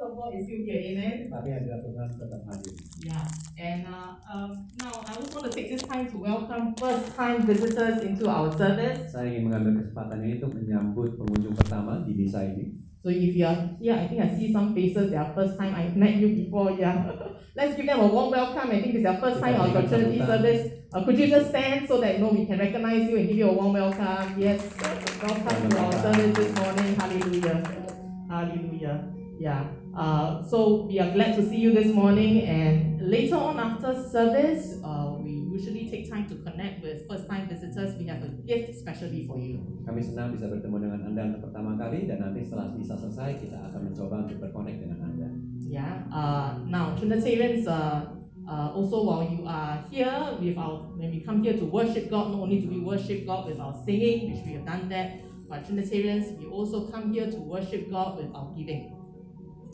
of God is still here, amen. Tapi hadirat Tuhan tetap hadir. Yeah, and uh, um, now I also want to take this time to welcome first-time visitors into our service. Saya ingin mengambil kesempatan ini untuk menyambut pengunjung pertama di desa ini. So if you are here, I think I see some faces. They are first time I met you before. Yeah, let's give them a warm welcome. I think it's their first time on our Trinity service. Uh, could you just stand so that you know we can recognize you and give you a warm welcome? Yes, welcome to our service this morning. Hallelujah, Hallelujah. Yeah. Uh, so we are glad to see you this morning. And later on after service, uh, we usually take time to connect with first-time visitors. We have a gift specially for you. Kami senang bisa bertemu dengan Anda untuk pertama kali dan nanti setelah bisa selesai kita akan mencoba untuk berkonek dengan Anda. Yeah. Uh, now Trinitarians. Uh, uh, also, while you are here with our, when we come here to worship God, not only do we worship God with our singing, which we have done that, but Trinitarians, we also come here to worship God with our giving.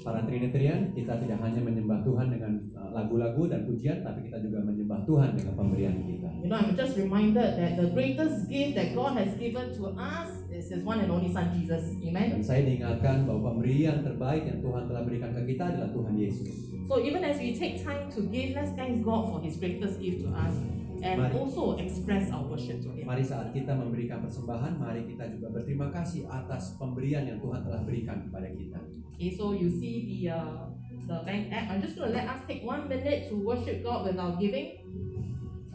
Para Trinitarian, kita tidak hanya menyembah Tuhan dengan uh, lagu-lagu dan pujian, tapi kita juga menyembah Tuhan dengan pemberian kita. You know, I'm just reminded that the greatest gift that God has given to us is His one and only Son Jesus. Amen. Dan saya diingatkan bahwa pemberian terbaik yang Tuhan telah berikan ke kita adalah Tuhan Yesus. So even as we take time to give, let's thank God for His greatest gift to us and Mari. also express our worship to Him. Mari saat kita memberikan persembahan, mari kita juga berterima kasih atas pemberian yang Tuhan telah berikan kepada kita. Okay, so you see the uh, the bank app. I'm just to let us take one minute to worship God with our giving.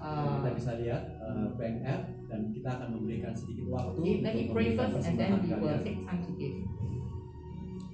Uh, kita bisa lihat uh, bank app dan kita akan memberikan sedikit waktu okay, let me pray first and then we will take time to give.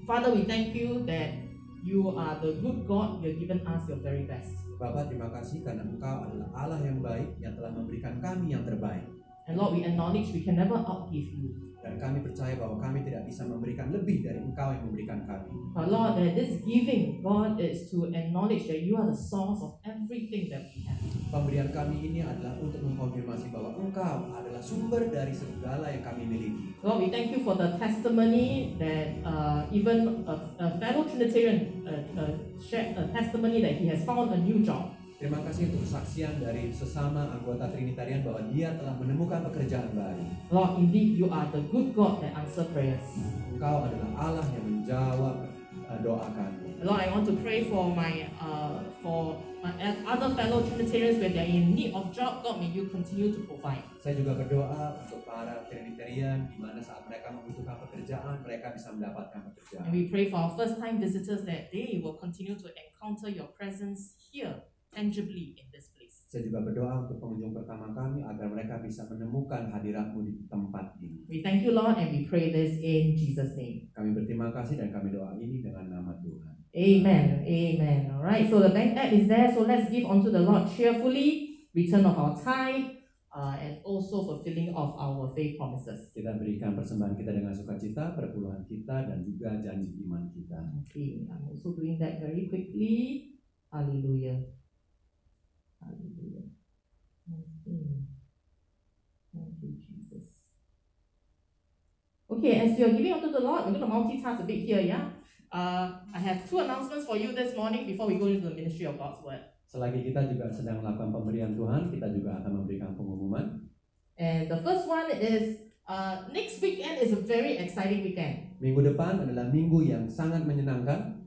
Father, we thank you that you are the good God. You have given us your very best. Bapak terima kasih karena Engkau adalah Allah yang baik yang telah memberikan kami yang terbaik. And Lord, we acknowledge we can never outgive you. Dan kami percaya bahwa kami tidak bisa memberikan lebih dari Engkau yang memberikan kami. But Lord, that this giving, God, is to acknowledge that you are the source of everything that we have. Pemberian kami ini adalah untuk mengkonfirmasi bahwa Engkau adalah sumber dari segala yang kami miliki. Lord, we thank you for the testimony that uh, even a, a fellow Trinitarian uh, uh, shared a testimony that he has found a new job. Terima kasih untuk kesaksian dari sesama anggota Trinitarian bahwa dia telah menemukan pekerjaan baru. Lord, indeed, you are the good God that answer prayers. Engkau adalah Allah yang menjawab uh, doa kami. Lord, I want to pray for my uh, for my other fellow Trinitarians when they're in need of job. God, may you continue to provide. Saya juga berdoa untuk para Trinitarian di mana saat mereka membutuhkan pekerjaan, mereka bisa mendapatkan And pekerjaan. we pray for our first-time visitors that they will continue to encounter your presence here tangibly in this place. Saya juga berdoa untuk pengunjung pertama kami agar mereka bisa menemukan hadiratmu di tempat ini. We thank you, Lord, and we pray this in Jesus' name. Kami berterima kasih dan kami doa ini dengan nama Tuhan. Amen. Amen. All right. So the bank app is there. So let's give unto the Lord cheerfully, return of our tithe, uh, and also fulfilling of our faith promises. Kita berikan persembahan kita dengan sukacita, perpuluhan kita, dan juga janji iman kita. Okay. I'm also doing that very quickly. Hallelujah. Hallelujah. Okay. Thank you, Jesus. Okay, as you're giving unto the Lord, we're going to multitask a bit here, yeah? Uh, I have two announcements for you this morning before we go into the ministry of God's word. Selagi kita juga sedang melakukan pemberian Tuhan, kita juga akan memberikan pengumuman. And the first one is uh, next weekend is a very exciting weekend. Minggu depan adalah minggu yang sangat menyenangkan.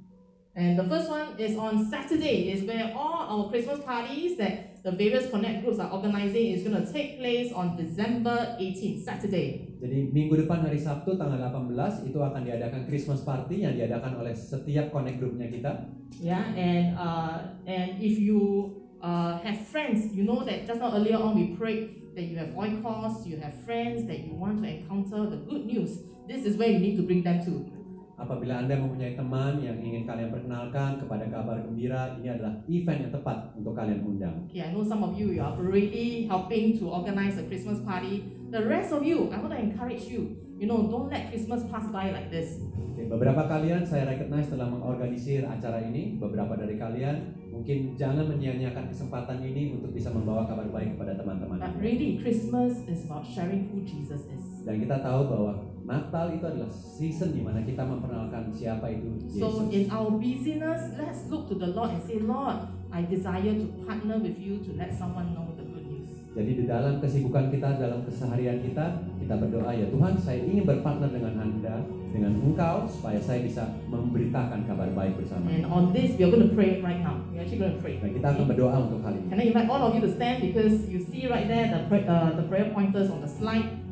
And the first one is on Saturday, is where all our Christmas parties that the various Connect groups are organizing is going to take place on December 18th, Saturday. Jadi minggu depan hari Sabtu tanggal 18 itu akan diadakan Christmas party yang diadakan oleh setiap connect grupnya kita. Yeah, and uh, and if you uh, have friends, you know that just now earlier on we prayed that you have oikos, you have friends that you want to encounter the good news. This is where you need to bring them to. Apabila Anda mempunyai teman yang ingin kalian perkenalkan kepada kabar gembira, ini adalah event yang tepat untuk kalian undang. Okay, I know some of you, you are already helping to organize a Christmas party. The rest of you, I want to encourage you. You know, don't let Christmas pass by like this. Oke, beberapa kalian saya recognize telah mengorganisir acara ini. Beberapa dari kalian mungkin jangan menyia-nyiakan kesempatan ini untuk bisa membawa kabar baik kepada teman-teman. But really, Christmas is about sharing who Jesus is. Dan kita tahu bahwa Natal itu adalah season di mana kita memperkenalkan siapa itu So Yesus. in our busyness, let's look to the Lord and say, Lord, I desire to partner with you to let someone know the good news. Jadi di dalam kesibukan kita, dalam keseharian kita, kita berdoa ya Tuhan, saya ingin berpartner dengan Anda, dengan Engkau, supaya saya bisa memberitakan kabar baik bersama. And on this, we are going to pray right now. We're actually going to pray. Dan kita akan berdoa untuk hal ini. Can I invite all of you to stand because you see right there the, uh, the prayer pointers on the slide,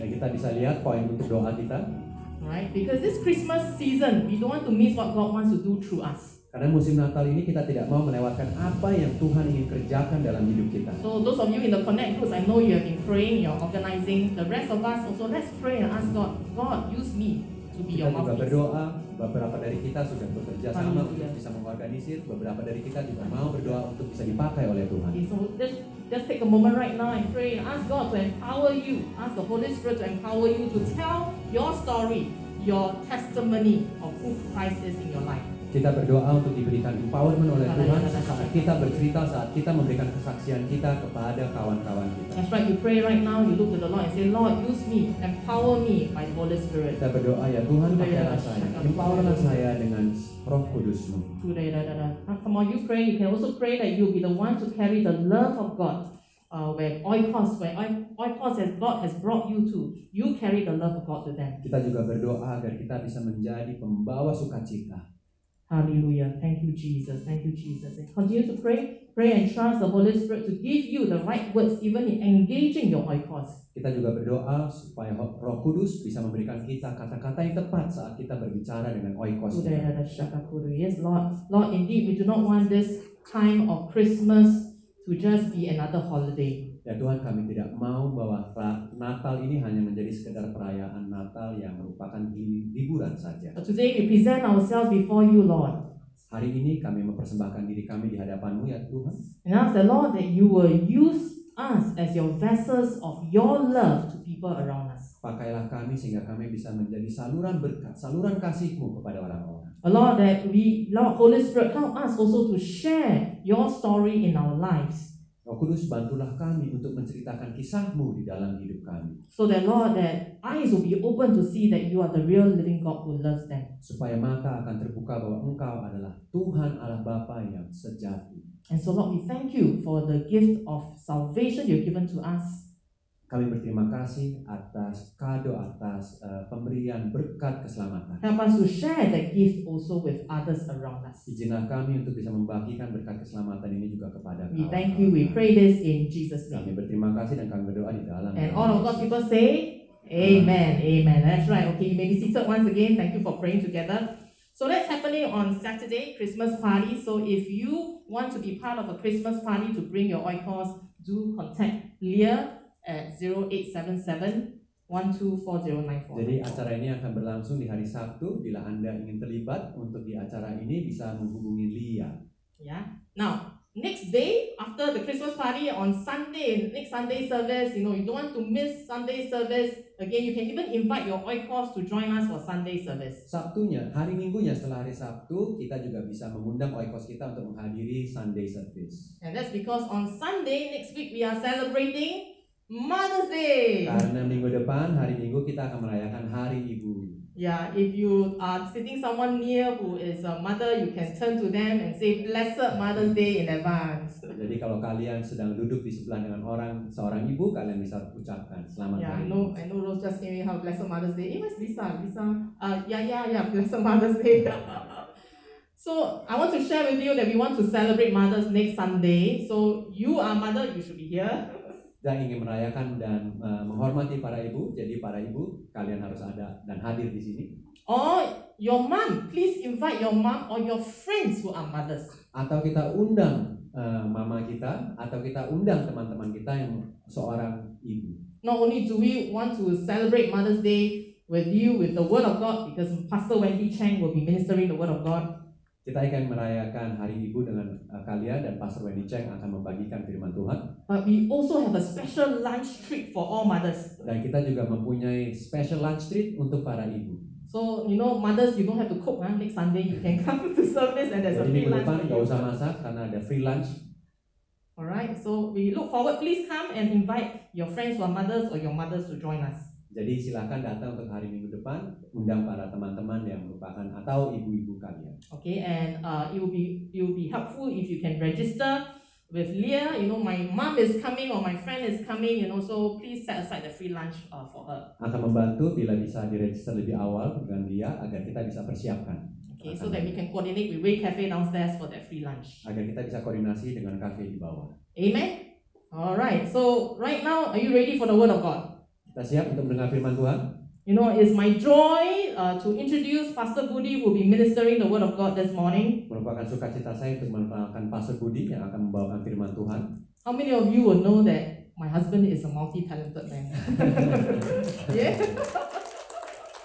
Dan kita bisa lihat poin untuk doa kita. right? Because this Christmas season, we don't want to miss what God wants to do through us. Karena musim Natal ini kita tidak mau melewatkan apa yang Tuhan ingin kerjakan dalam hidup kita. So those of you in the connect groups, I know you have been praying, you're organizing. The rest of us also, let's pray and ask God, God, use me Kita juga berdoa, beberapa dari kita sudah bekerja sama untuk bisa mengorganisir, beberapa dari kita juga mau berdoa untuk bisa dipakai oleh Tuhan. Okay, so just, just take a moment right now and pray and ask God to empower you, ask the Holy Spirit to empower you to tell your story, your testimony of who Christ is in your life. Kita berdoa untuk diberikan empowerment oleh Tuhan saat kita bercerita, saat kita memberikan kesaksian kita kepada kawan-kawan kita. That's right, you pray right now, you look to the Lord and say, Lord, use me, empower me by the Holy Spirit. Kita berdoa ya Tuhan pakailah saya, empowerlah saya dengan roh kudusmu. Come on, you pray. You can also pray that you'll be the one to carry the love of God. Uh, where oikos, where oik- oikos as God has brought you to, you carry the love of God to them. Kita juga berdoa agar kita bisa menjadi pembawa sukacita. Hallelujah. Thank you, Jesus. Thank you, Jesus. And continue to pray. Pray and trust the Holy Spirit to give you the right words, even in engaging your oikos. Kita juga berdoa supaya Roh Kudus bisa memberikan kita kata-kata yang tepat saat kita berbicara dengan oikos. Yes, Lord. Lord, indeed, we do not want this time of Christmas to just be another holiday. Ya Tuhan kami tidak mau bahwa Natal ini hanya menjadi sekedar perayaan Natal yang merupakan hiburan saja. But today we present ourselves before you, Lord. Hari ini kami mempersembahkan diri kami di hadapanmu ya Tuhan. And ask the Lord that you will use us as your vessels of your love to people around us. Pakailah kami sehingga kami bisa menjadi saluran berkat, saluran kasihmu kepada orang-orang. Lord that we, Lord, Holy Spirit, help us also to share your story in our lives. Roh Kudus bantulah kami untuk menceritakan kisahmu di dalam hidup kami. So that, Lord, that eyes will be open to see that you are the real living God who loves them. Supaya mata akan terbuka bahwa engkau adalah Tuhan Allah Bapa yang sejati. And so, Lord, we thank you for the gift of salvation you've given to us. Kami berterima kasih atas kado, atas eh, pemberian berkat keselamatan. Help us to share that gift also with others around us. Izinlah kami untuk bisa membagikan berkat keselamatan ini juga kepada We kawan-kawan thank you. We kami. pray this in Jesus' name. Kami berterima kasih dan kami berdoa di dalam And nama all of Yesus. God's people say, Amen. Amen. That's right. Okay, you may be seated once again. Thank you for praying together. So that's happening on Saturday, Christmas party. So if you want to be part of a Christmas party to bring your oikos, do contact Leah at 0877 124094. Jadi acara ini akan berlangsung di hari Sabtu. Bila Anda ingin terlibat untuk di acara ini bisa menghubungi Lia. Yeah. Now, next day after the Christmas party on Sunday, next Sunday service, you know, you don't want to miss Sunday service. Again, you can even invite your oikos to join us for Sunday service. Sabtunya, hari Minggunya setelah hari Sabtu, kita juga bisa mengundang oikos kita untuk menghadiri Sunday service. And that's because on Sunday next week we are celebrating Mother's Day. Karena minggu depan, hari Minggu kita akan merayakan Hari Ibu. Yeah, if you are sitting someone near who is a mother, you can turn to them and say Blessed Mother's Day in advance. Jadi kalau kalian sedang duduk di sebelah dengan orang seorang ibu, kalian bisa ucapkan selamat Yeah, I hari know. Ibu. I know. Rose just gave me her Blessed Mother's Day. Where's Lisa? Lisa. Uh, yeah, yeah, yeah. Blessed Mother's Day. so I want to share with you that we want to celebrate mothers next Sunday. So you are mother, you should be here. Kita ingin merayakan dan uh, menghormati para ibu. Jadi para ibu, kalian harus ada dan hadir di sini. Or your mom. Please invite your mom or your friends who are mothers. Atau kita undang uh, mama kita, atau kita undang teman-teman kita yang seorang ibu. Not only do we want to celebrate Mother's Day with you with the Word of God, because Pastor Wendy Chang will be ministering the Word of God, Kita akan merayakan Hari Ibu dengan uh, kalian dan Pastor Wendy Cheng akan membagikan firman Tuhan. But we also have a special lunch treat for all mothers. Dan kita juga mempunyai special lunch treat untuk para ibu. So, you know, mothers, you don't have to cook. Huh? Next Sunday, you can come to service and there's a Jadi free minggu lunch for nggak usah masak karena ada free lunch. Alright, so we look forward. Please come and invite your friends who are mothers or your mothers to join us. Jadi silakan datang untuk hari minggu depan, undang para teman-teman yang merupakan atau ibu-ibu kalian. Okay, and uh, it will be it will be helpful if you can register with Leah, you know, my mom is coming or my friend is coming, you know, so please set aside the free lunch uh, for her. Akan membantu bila bisa diregister lebih awal dengan dia agar kita bisa persiapkan. Okay, so that we can coordinate with Way Cafe downstairs for that free lunch. Agar kita bisa koordinasi dengan kafe di bawah. Amen? All right, so right now, are you ready for the Word of God? Kita siap untuk mendengar firman Tuhan? You know, it's my joy uh, to introduce Pastor Budi who will be ministering the Word of God this morning. Merupakan sukacita saya untuk mengenalkan Pastor Budi yang akan membawakan firman Tuhan. How many of you will know that my husband is a multi-talented man? yeah?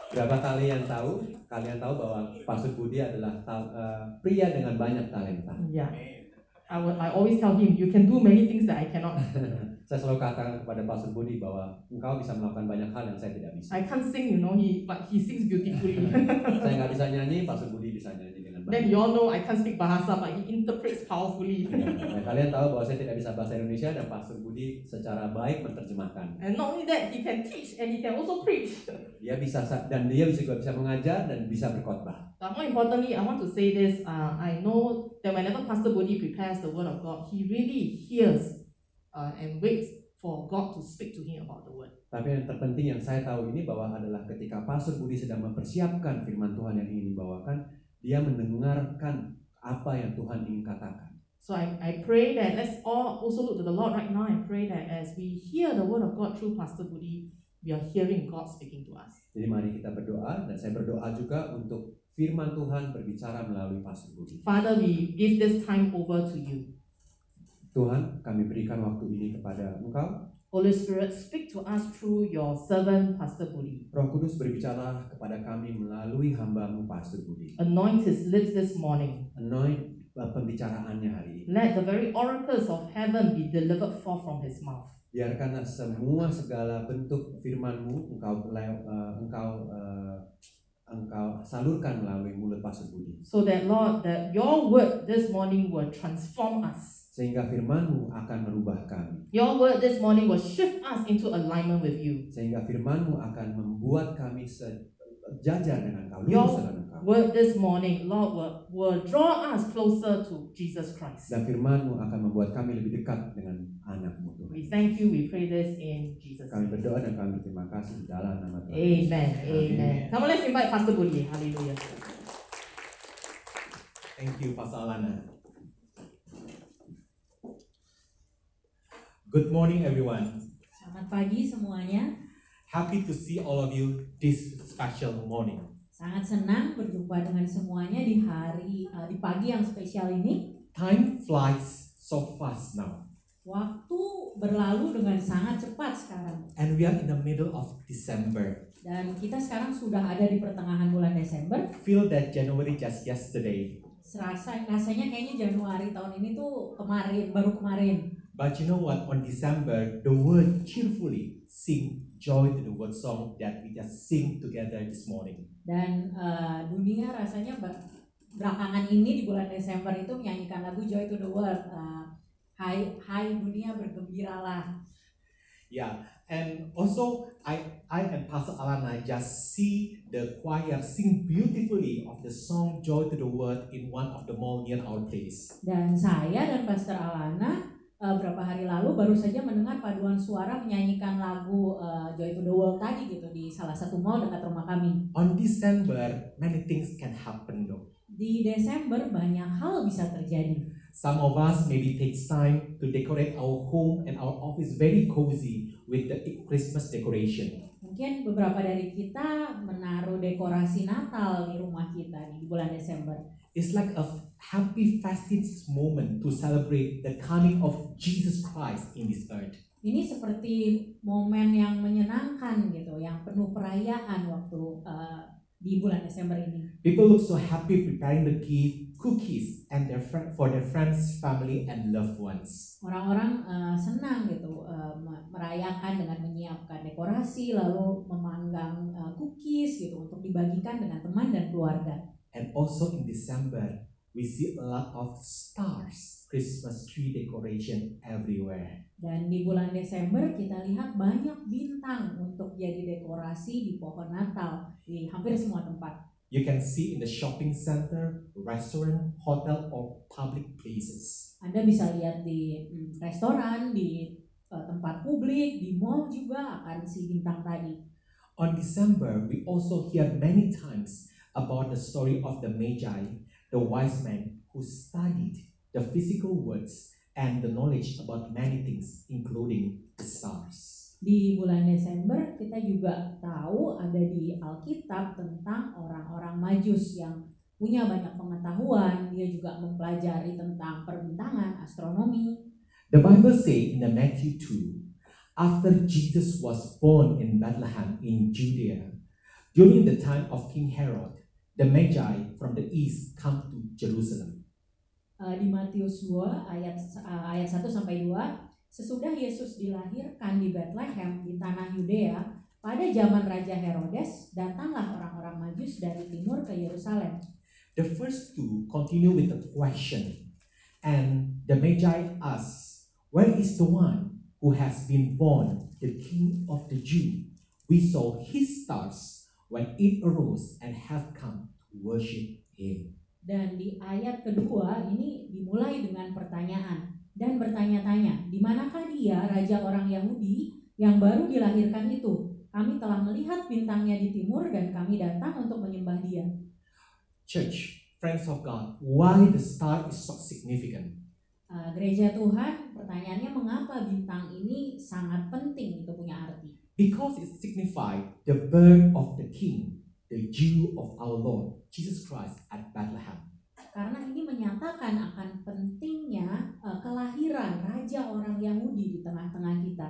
Berapa kalian tahu? Kalian tahu bahwa Pastor Budi adalah eh, pria dengan banyak talenta. Yeah. I, will, I always tell him, you can do many things that I cannot. Saya selalu katakan kepada Pastor Budi bahwa engkau bisa melakukan banyak hal yang saya tidak bisa. I can't sing, you know, he but he sings beautifully. Saya nggak bisa nyanyi, Pastor Budi bisa nyanyi dengan then baik. you all know I can't speak Bahasa, but he interprets powerfully. Nah, kalian tahu bahwa saya tidak bisa bahasa Indonesia dan Pastor Budi secara baik menerjemahkan. and not only that, he can teach and he can also preach. Dia bisa sa- dan dia juga bisa mengajar dan bisa berkhotbah. But more importantly, I want to say this. Uh, I know that whenever Pastor Bodhi prepares the Word of God, he really hears uh, and waits for God to speak to him about the Word. Tapi yang terpenting yang saya tahu ini bahwa adalah ketika Pastor Budi sedang mempersiapkan firman Tuhan yang ingin dibawakan, dia mendengarkan apa yang Tuhan ingin katakan. So I, I pray that let's all also look to the Lord right now and pray that as we hear the Word of God through Pastor Bodhi, we are hearing God speaking to us. Jadi mari kita berdoa dan saya berdoa juga untuk firman Tuhan berbicara melalui Pastor Budi. Father, we give this time over to you. Tuhan, kami berikan waktu ini kepada Engkau. Holy Spirit, speak to us through your servant, Pastor Bodhi. Roh Kudus berbicara kepada kami melalui hambamu Pastor Budi. Anoint his lips this morning. Anoint uh, pembicaraannya hari ini. Let the very oracles of heaven be delivered forth from his mouth. Biarkanlah semua segala bentuk firman-Mu engkau uh, engkau uh, engkau salurkan melalui mulut Pastor Budi. so that Lord, that your word this morning will transform us. Sehingga firman-Mu akan merubah kami. Your word this morning will shift us into alignment with you. Sehingga firman-Mu akan membuat kami sejajar dengan Kau, Yo. lurus dengan Kau. Word this morning, Lord, will, will draw us closer to Jesus Christ. Dan firman-Mu akan membuat kami lebih dekat dengan anak-Mu Tuhan. We thank you, we pray this in Jesus' Kami berdoa dan kami berterima kasih di dalam nama Tuhan. Amen. Amen. Come on, let's invite Pastor Budi. Hallelujah. Thank you, Pastor Alana. Good morning, everyone. Selamat pagi semuanya. Happy to see all of you this special morning. Sangat senang berjumpa dengan semuanya di hari eh, di pagi yang spesial ini. Time flies so fast now, Waktu berlalu dengan sangat cepat sekarang and we are in the middle of December. dan kita sekarang sudah ada di pertengahan bulan Desember. Feel that January just yesterday. Serasa rasanya kayaknya Januari tahun ini tuh kemarin baru kemarin. But you know what? On December, the word cheerfully sing joy to the word song that we just sing together this morning. Dan eh, dunia rasanya belakangan ini di bulan Desember itu menyanyikan lagu Joy to the World. Eh, hai hai dunia bergembiralah. Yeah, and also I I and Pastor Alana just see the choir sing beautifully of the song Joy to the World in one of the mall near our place. Dan saya dan Pastor Alana eh, beberapa hari lalu baru saja mendengar paduan suara menyanyikan lagu eh, Joy to the World tadi gitu di salah satu mall dekat rumah kami. On December, many things can happen though. Di Desember banyak hal bisa terjadi. Some of us maybe takes time to decorate our home and our office very cozy with the Christmas decoration. Mungkin beberapa dari kita menaruh dekorasi Natal di rumah kita di bulan Desember. It's like a happy festive moment to celebrate the coming of Jesus Christ in this earth. Ini seperti momen yang menyenangkan gitu, yang penuh perayaan waktu eh, di bulan Desember ini. People look so happy preparing the gift, cookies, and their friend for their friends, family, and loved ones. Orang-orang eh, senang gitu me- merayakan dengan menyiapkan dekorasi, lalu memanggang eh, cookies gitu untuk dibagikan dengan teman dan keluarga. And also in December, we see a lot of stars, Christmas tree decoration everywhere. Dan di bulan Desember kita lihat banyak bintang untuk jadi dekorasi di pohon Natal di hampir semua tempat. You can see in the shopping center, restaurant, hotel, or public places. Anda bisa lihat di mm, restoran, di eh, tempat publik, di mall juga akan si bintang tadi. On December, we also hear many times about the story of the Magi, the wise men who studied the physical words and the knowledge about many things, including the stars. Di bulan Desember kita juga tahu ada di Alkitab tentang orang-orang Majus yang punya banyak pengetahuan, dia juga mempelajari tentang perbintangan, astronomi. The Bible say in the Matthew 2, after Jesus was born in Bethlehem in Judea, during the time of King Herod, the Magi from the east come to Jerusalem. Eh, di Matius 2 ayat eh, ayat 1 sampai 2 sesudah Yesus dilahirkan di Bethlehem di tanah Yudea pada zaman Raja Herodes datanglah orang-orang Majus dari timur ke Yerusalem The first two continue with the question, and the Magi ask, Where is the one who has been born, the King of the Jews? We saw his stars when it arose and have come to worship him. dan di ayat kedua ini dimulai dengan pertanyaan dan bertanya-tanya di manakah dia raja orang Yahudi yang baru dilahirkan itu kami telah melihat bintangnya di timur dan kami datang untuk menyembah dia Church, friends of God, why the star is so significant? Uh, gereja Tuhan, pertanyaannya mengapa bintang ini sangat penting itu punya arti? Because it signifies the birth of the King, the Jew of our Lord, Jesus Christ at Bethlehem. Karena ini menyatakan akan pentingnya uh, kelahiran raja orang Yahudi di tengah-tengah kita.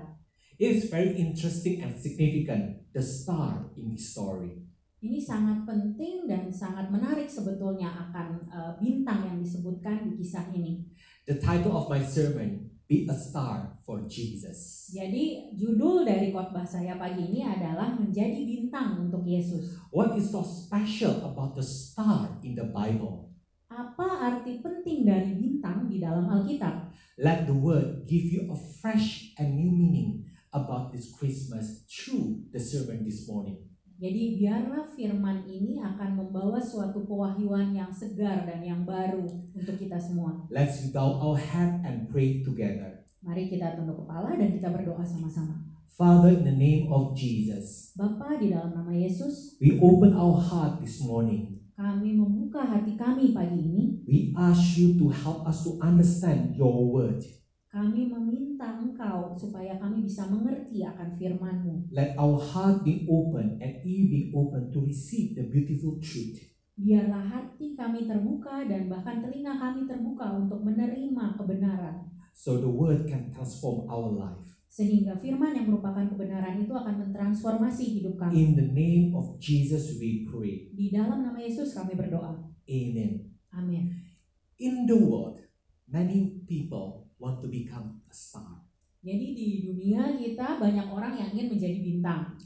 It is very interesting and significant, the star in the story. Ini sangat penting dan sangat menarik sebetulnya akan uh, bintang yang disebutkan di kisah ini. The title of my sermon, Be a Star for Jesus. Jadi judul dari khotbah saya pagi ini adalah menjadi bintang untuk Yesus. What is so special about the star in the Bible? Apa arti penting dari bintang di dalam Alkitab? Let the word give you a fresh and new meaning about this Christmas through the sermon this morning. Jadi biarlah firman ini akan membawa suatu pewahyuan yang segar dan yang baru untuk kita semua. Let's bow our head and pray together. Mari kita tunduk kepala dan kita berdoa sama-sama. Father, in the name of Jesus, Bapa di dalam nama Yesus, we open our heart this morning. kami membuka hati kami pagi ini. We ask you to help us to understand your word. Kami meminta Engkau supaya kami bisa mengerti akan firman-Mu. Let our heart be open and ear be open to receive the beautiful truth. Biarlah hati kami terbuka dan bahkan telinga kami terbuka untuk menerima kebenaran. so the word can transform our life. Sehingga firman yang merupakan kebenaran itu akan mentransformasi hidup kami. In the name of Jesus, we pray. Di dalam nama Yesus kami berdoa. Amen. Amin. In the world, many people want to become a star. Jadi di dunia kita banyak orang yang ingin menjadi bintang.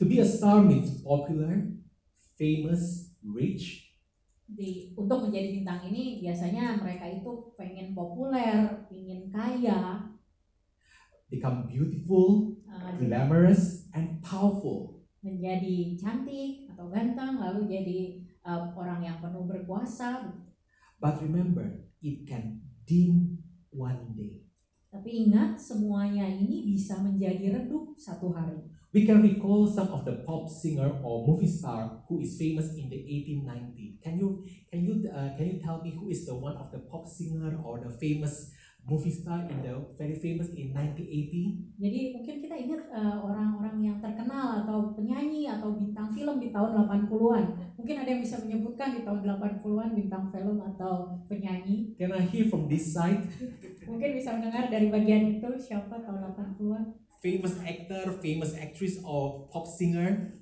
To be a star means popular, famous, rich. Di, untuk menjadi bintang ini biasanya mereka itu pengen populer, ingin kaya, become beautiful, eh, glamorous, and powerful. menjadi cantik atau ganteng, lalu jadi eh, orang yang penuh berkuasa. But remember, it can dim one day. Tapi ingat semuanya ini bisa menjadi redup satu hari. We can recall some of the pop singer or movie star who is famous in the 1890. Can you can you uh, can you tell me who is the one of the pop singer or the famous movie star in the very famous in 1980? Jadi mungkin kita ingat eh, orang-orang yang terkenal atau penyanyi atau bintang film di tahun 80-an. Mungkin ada yang bisa menyebutkan di tahun 80-an bintang film atau penyanyi. Can I hear from this side? Mungkin bisa mendengar dari bagian itu siapa tahun 80-an. Famous actor, famous actress, or pop singer?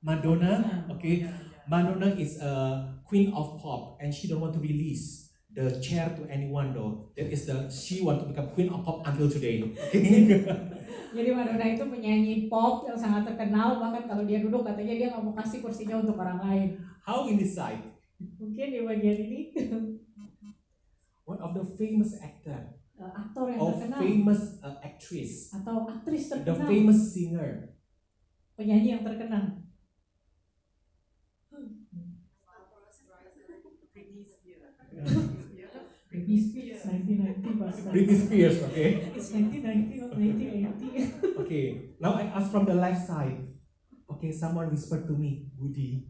Madonna. Okay. Madonna is a queen of pop, and she don't want to release the chair to anyone though. That is the she want to become queen of pop until today. Jadi Madonna itu penyanyi pop yang sangat terkenal bahkan kalau dia duduk katanya dia nggak mau kasih kursinya untuk orang lain. How in this side? Mungkin di bagian ini. One of the famous actor. Uh, aktor yang of terkenal. famous uh, actress. Atau aktris terkenal. The famous singer. Penyanyi yang terkenal. Hmm. Britney Spears 1990 Pastor. Britney Spears, okay? It's 1990 or 1980. Okay, now I ask from the left side. Okay, someone whisper to me, Budi.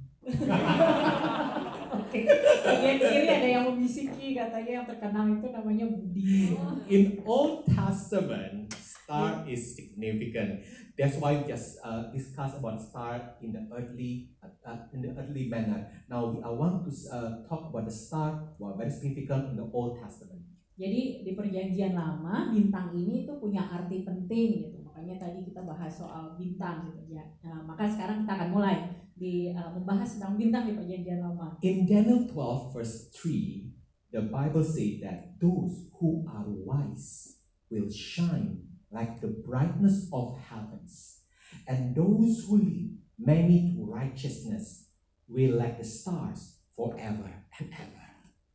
Oke, bagian kiri ada yang membisiki katanya yang terkenal itu namanya Budi. In Old Testament, star is significant. That's why we just uh, discuss about star in the earthly uh, uh, in the earthly manner. Now I want to uh, talk about the star, well, very significant in the Old Testament. Jadi di perjanjian lama bintang ini tuh punya arti penting gitu. Makanya tadi kita bahas soal bintang gitu ya. Nah, maka sekarang kita akan mulai di uh, membahas tentang bintang di perjanjian lama. In Daniel 12, verse 3, the Bible says that those who are wise will shine like the brightness of heavens, and those who lead many to righteousness will like the stars forever and ever.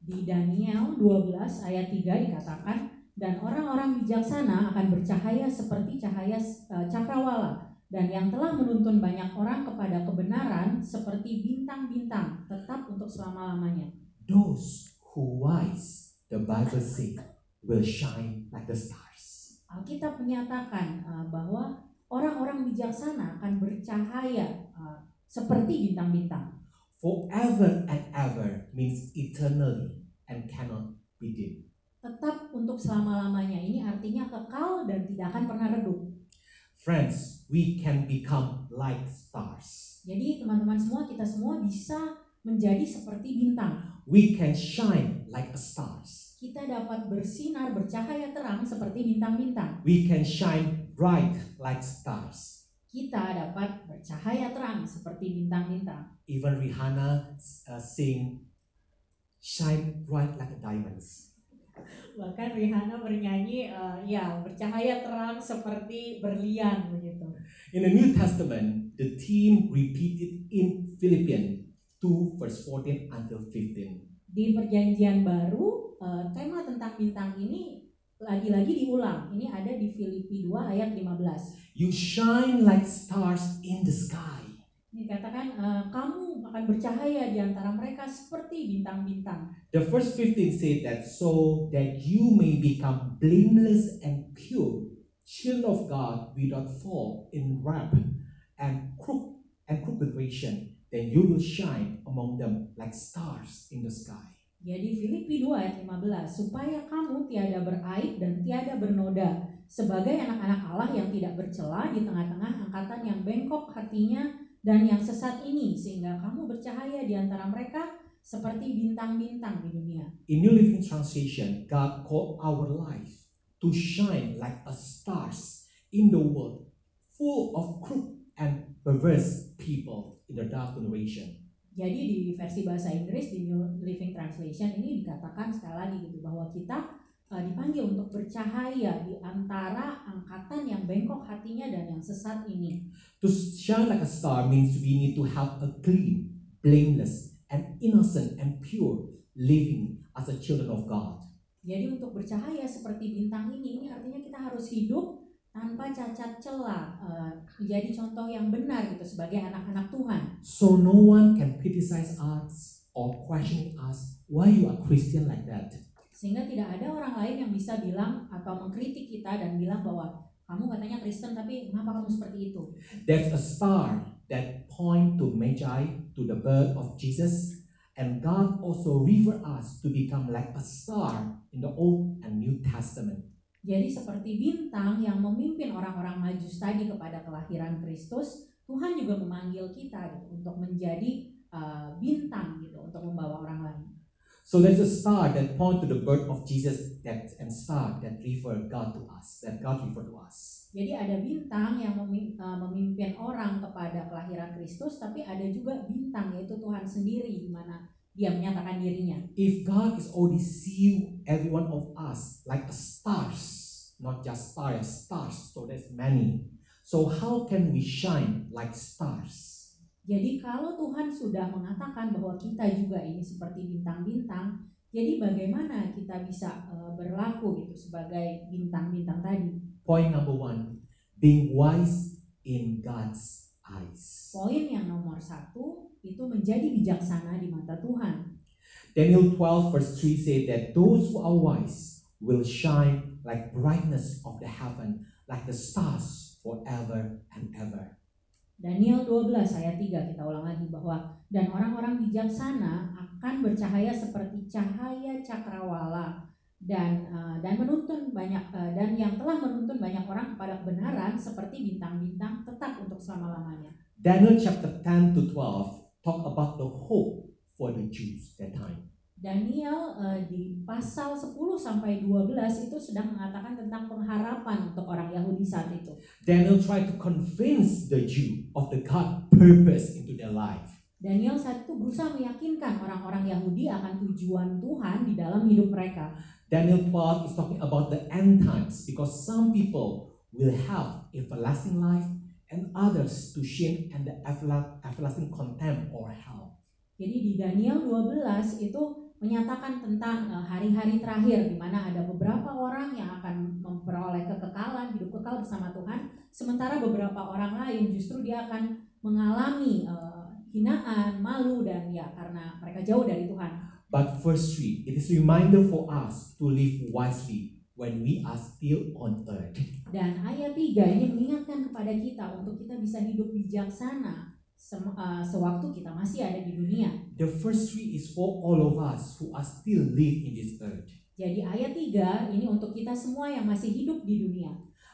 Di Daniel 12 ayat 3 dikatakan dan orang-orang bijaksana akan bercahaya seperti cahaya uh, cakrawala dan yang telah menuntun banyak orang kepada kebenaran seperti bintang-bintang tetap untuk selama-lamanya. Those who wise, the Bible says, will shine like the stars. Alkitab menyatakan uh, bahwa orang-orang bijaksana akan bercahaya uh, seperti bintang-bintang. Forever and ever means eternally and cannot be dim. Tetap untuk selama-lamanya. Ini artinya kekal dan tidak akan pernah redup. Friends, we can become like stars. Jadi teman-teman semua, kita semua bisa menjadi seperti bintang. We can shine like a stars. Kita dapat bersinar, bercahaya terang seperti bintang-bintang. We can shine bright like stars. Kita dapat bercahaya terang seperti bintang-bintang. Even Rihanna uh, sing shine bright like diamonds. Bahkan Rihanna bernyanyi, uh, ya bercahaya terang seperti berlian begitu. In the New Testament, the theme repeated in Philippians 2 verse 14 until 15. Di perjanjian baru, uh, tema tentang bintang ini lagi-lagi diulang. Ini ada di Filipi 2 ayat 15. You shine like stars in the sky. Ini katakan uh, kamu akan bercahaya di antara mereka seperti bintang-bintang. The first 15 said that so that you may become blameless and pure, children of God without fault in wrath and crook and crooked then you will shine among them like stars in the sky. Jadi Filipi 2 ayat 15 supaya kamu tiada beraib dan tiada bernoda sebagai anak-anak Allah yang tidak bercela di tengah-tengah angkatan yang bengkok hatinya dan yang sesat ini sehingga kamu bercahaya di antara mereka seperti bintang-bintang di dunia. In New Living Translation, God called our life to shine like a stars in the world full of crooked and perverse people in the dark generation. Jadi di versi bahasa Inggris di New Living Translation ini dikatakan sekali lagi gitu bahwa kita uh, dipanggil untuk bercahaya di antara angkatan yang bengkok hatinya dan yang sesat ini. To shine like a star means we need to have a clean, blameless, and innocent and pure living as a children of God. Jadi untuk bercahaya seperti bintang ini, ini artinya kita harus hidup tanpa cacat celah, uh, menjadi contoh yang benar gitu sebagai anak-anak Tuhan. So no one can criticize us or question us why you are Christian like that. Sehingga tidak ada orang lain yang bisa bilang atau mengkritik kita dan bilang bahwa kamu katanya Kristen tapi kenapa kamu seperti itu? There's a star that point to Magi to the birth of Jesus and God also refer us to become like a star in the Old and New Testament. Jadi seperti bintang yang memimpin orang-orang majus tadi kepada kelahiran Kristus, Tuhan juga memanggil kita gitu, untuk menjadi uh, bintang gitu untuk membawa orang lain. So there's a star that point to the birth of Jesus that and star that refer God to us, that God refer to us. Jadi ada bintang yang uh, memimpin orang kepada kelahiran Kristus, tapi ada juga bintang yaitu Tuhan sendiri di mana dia menyatakan dirinya. If God is already see every one of us like a stars, not just stars, stars, so there's many. So how can we shine like stars? Jadi kalau Tuhan sudah mengatakan bahwa kita juga ini seperti bintang-bintang, jadi bagaimana kita bisa uh, berlaku gitu sebagai bintang-bintang tadi? Point number one, being wise in God's eyes. Poin yang nomor satu itu menjadi bijaksana di mata Tuhan. Daniel 12 verse 3 said that those who are wise will shine like brightness of the heaven, like the stars forever and ever. Daniel 12 ayat 3 kita ulang lagi bahwa dan orang-orang bijaksana akan bercahaya seperti cahaya cakrawala dan eh, dan menuntun banyak eh, dan yang telah menuntun banyak orang kepada kebenaran seperti bintang-bintang tetap untuk selama-lamanya. Daniel chapter 10 to 12 talk about the hope for the Jews that time. Daniel eh, di pasal 10 sampai 12 itu sedang mengatakan tentang pengharapan untuk orang Yahudi saat itu. Daniel tried to convince the Jew of the God purpose into their life. Daniel saat itu berusaha meyakinkan orang-orang Yahudi akan tujuan Tuhan di dalam hidup mereka. Daniel 12 is talking about the end times because some people will have everlasting life and others to shame and the everla- everlasting contempt or hell. Jadi di Daniel 12 itu menyatakan tentang eh, hari-hari terakhir di mana ada beberapa orang yang akan memperoleh kekekalan, hidup kekal bersama Tuhan, sementara beberapa orang lain justru dia akan mengalami eh, hinaan, malu dan ya karena mereka jauh dari Tuhan. But verse 3, it is a reminder for us to live wisely when we are still on earth. Dan ayat 3 ini mengingatkan kepada kita untuk kita bisa hidup bijaksana sem- eh, sewaktu kita masih ada di dunia. The first three is for all of us who are still live in this earth. Jadi ayat 3 ini untuk kita semua yang masih hidup di dunia.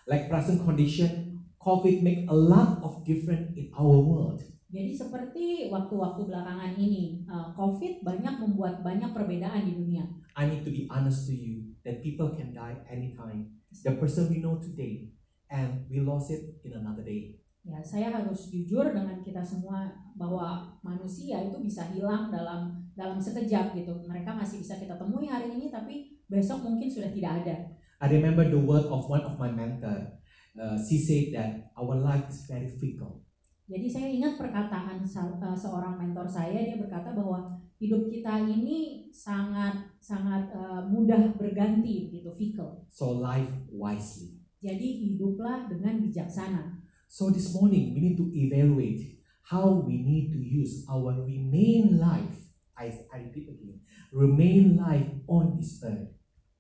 Like present condition, COVID make a lot of difference in our world. Jadi seperti waktu-waktu belakangan ini, eh, COVID banyak membuat banyak perbedaan di dunia. I need to be honest to you that people can die anytime. The person we know today and we lost it in another day. Ya, saya harus jujur dengan kita semua bahwa manusia itu bisa hilang dalam dalam sekejap gitu. Mereka masih bisa kita temui hari ini, tapi besok mungkin sudah tidak ada. I remember the word of one of my mentor. Uh, she said that our life is very fickle. Jadi saya ingat perkataan eh, seorang mentor saya, dia berkata bahwa hidup kita ini sangat sangat eh, mudah berganti gitu, fickle. So life wisely. Jadi hiduplah dengan bijaksana. So this morning we need to evaluate how we need to use our remain life. I, I repeat again, remain life on this earth.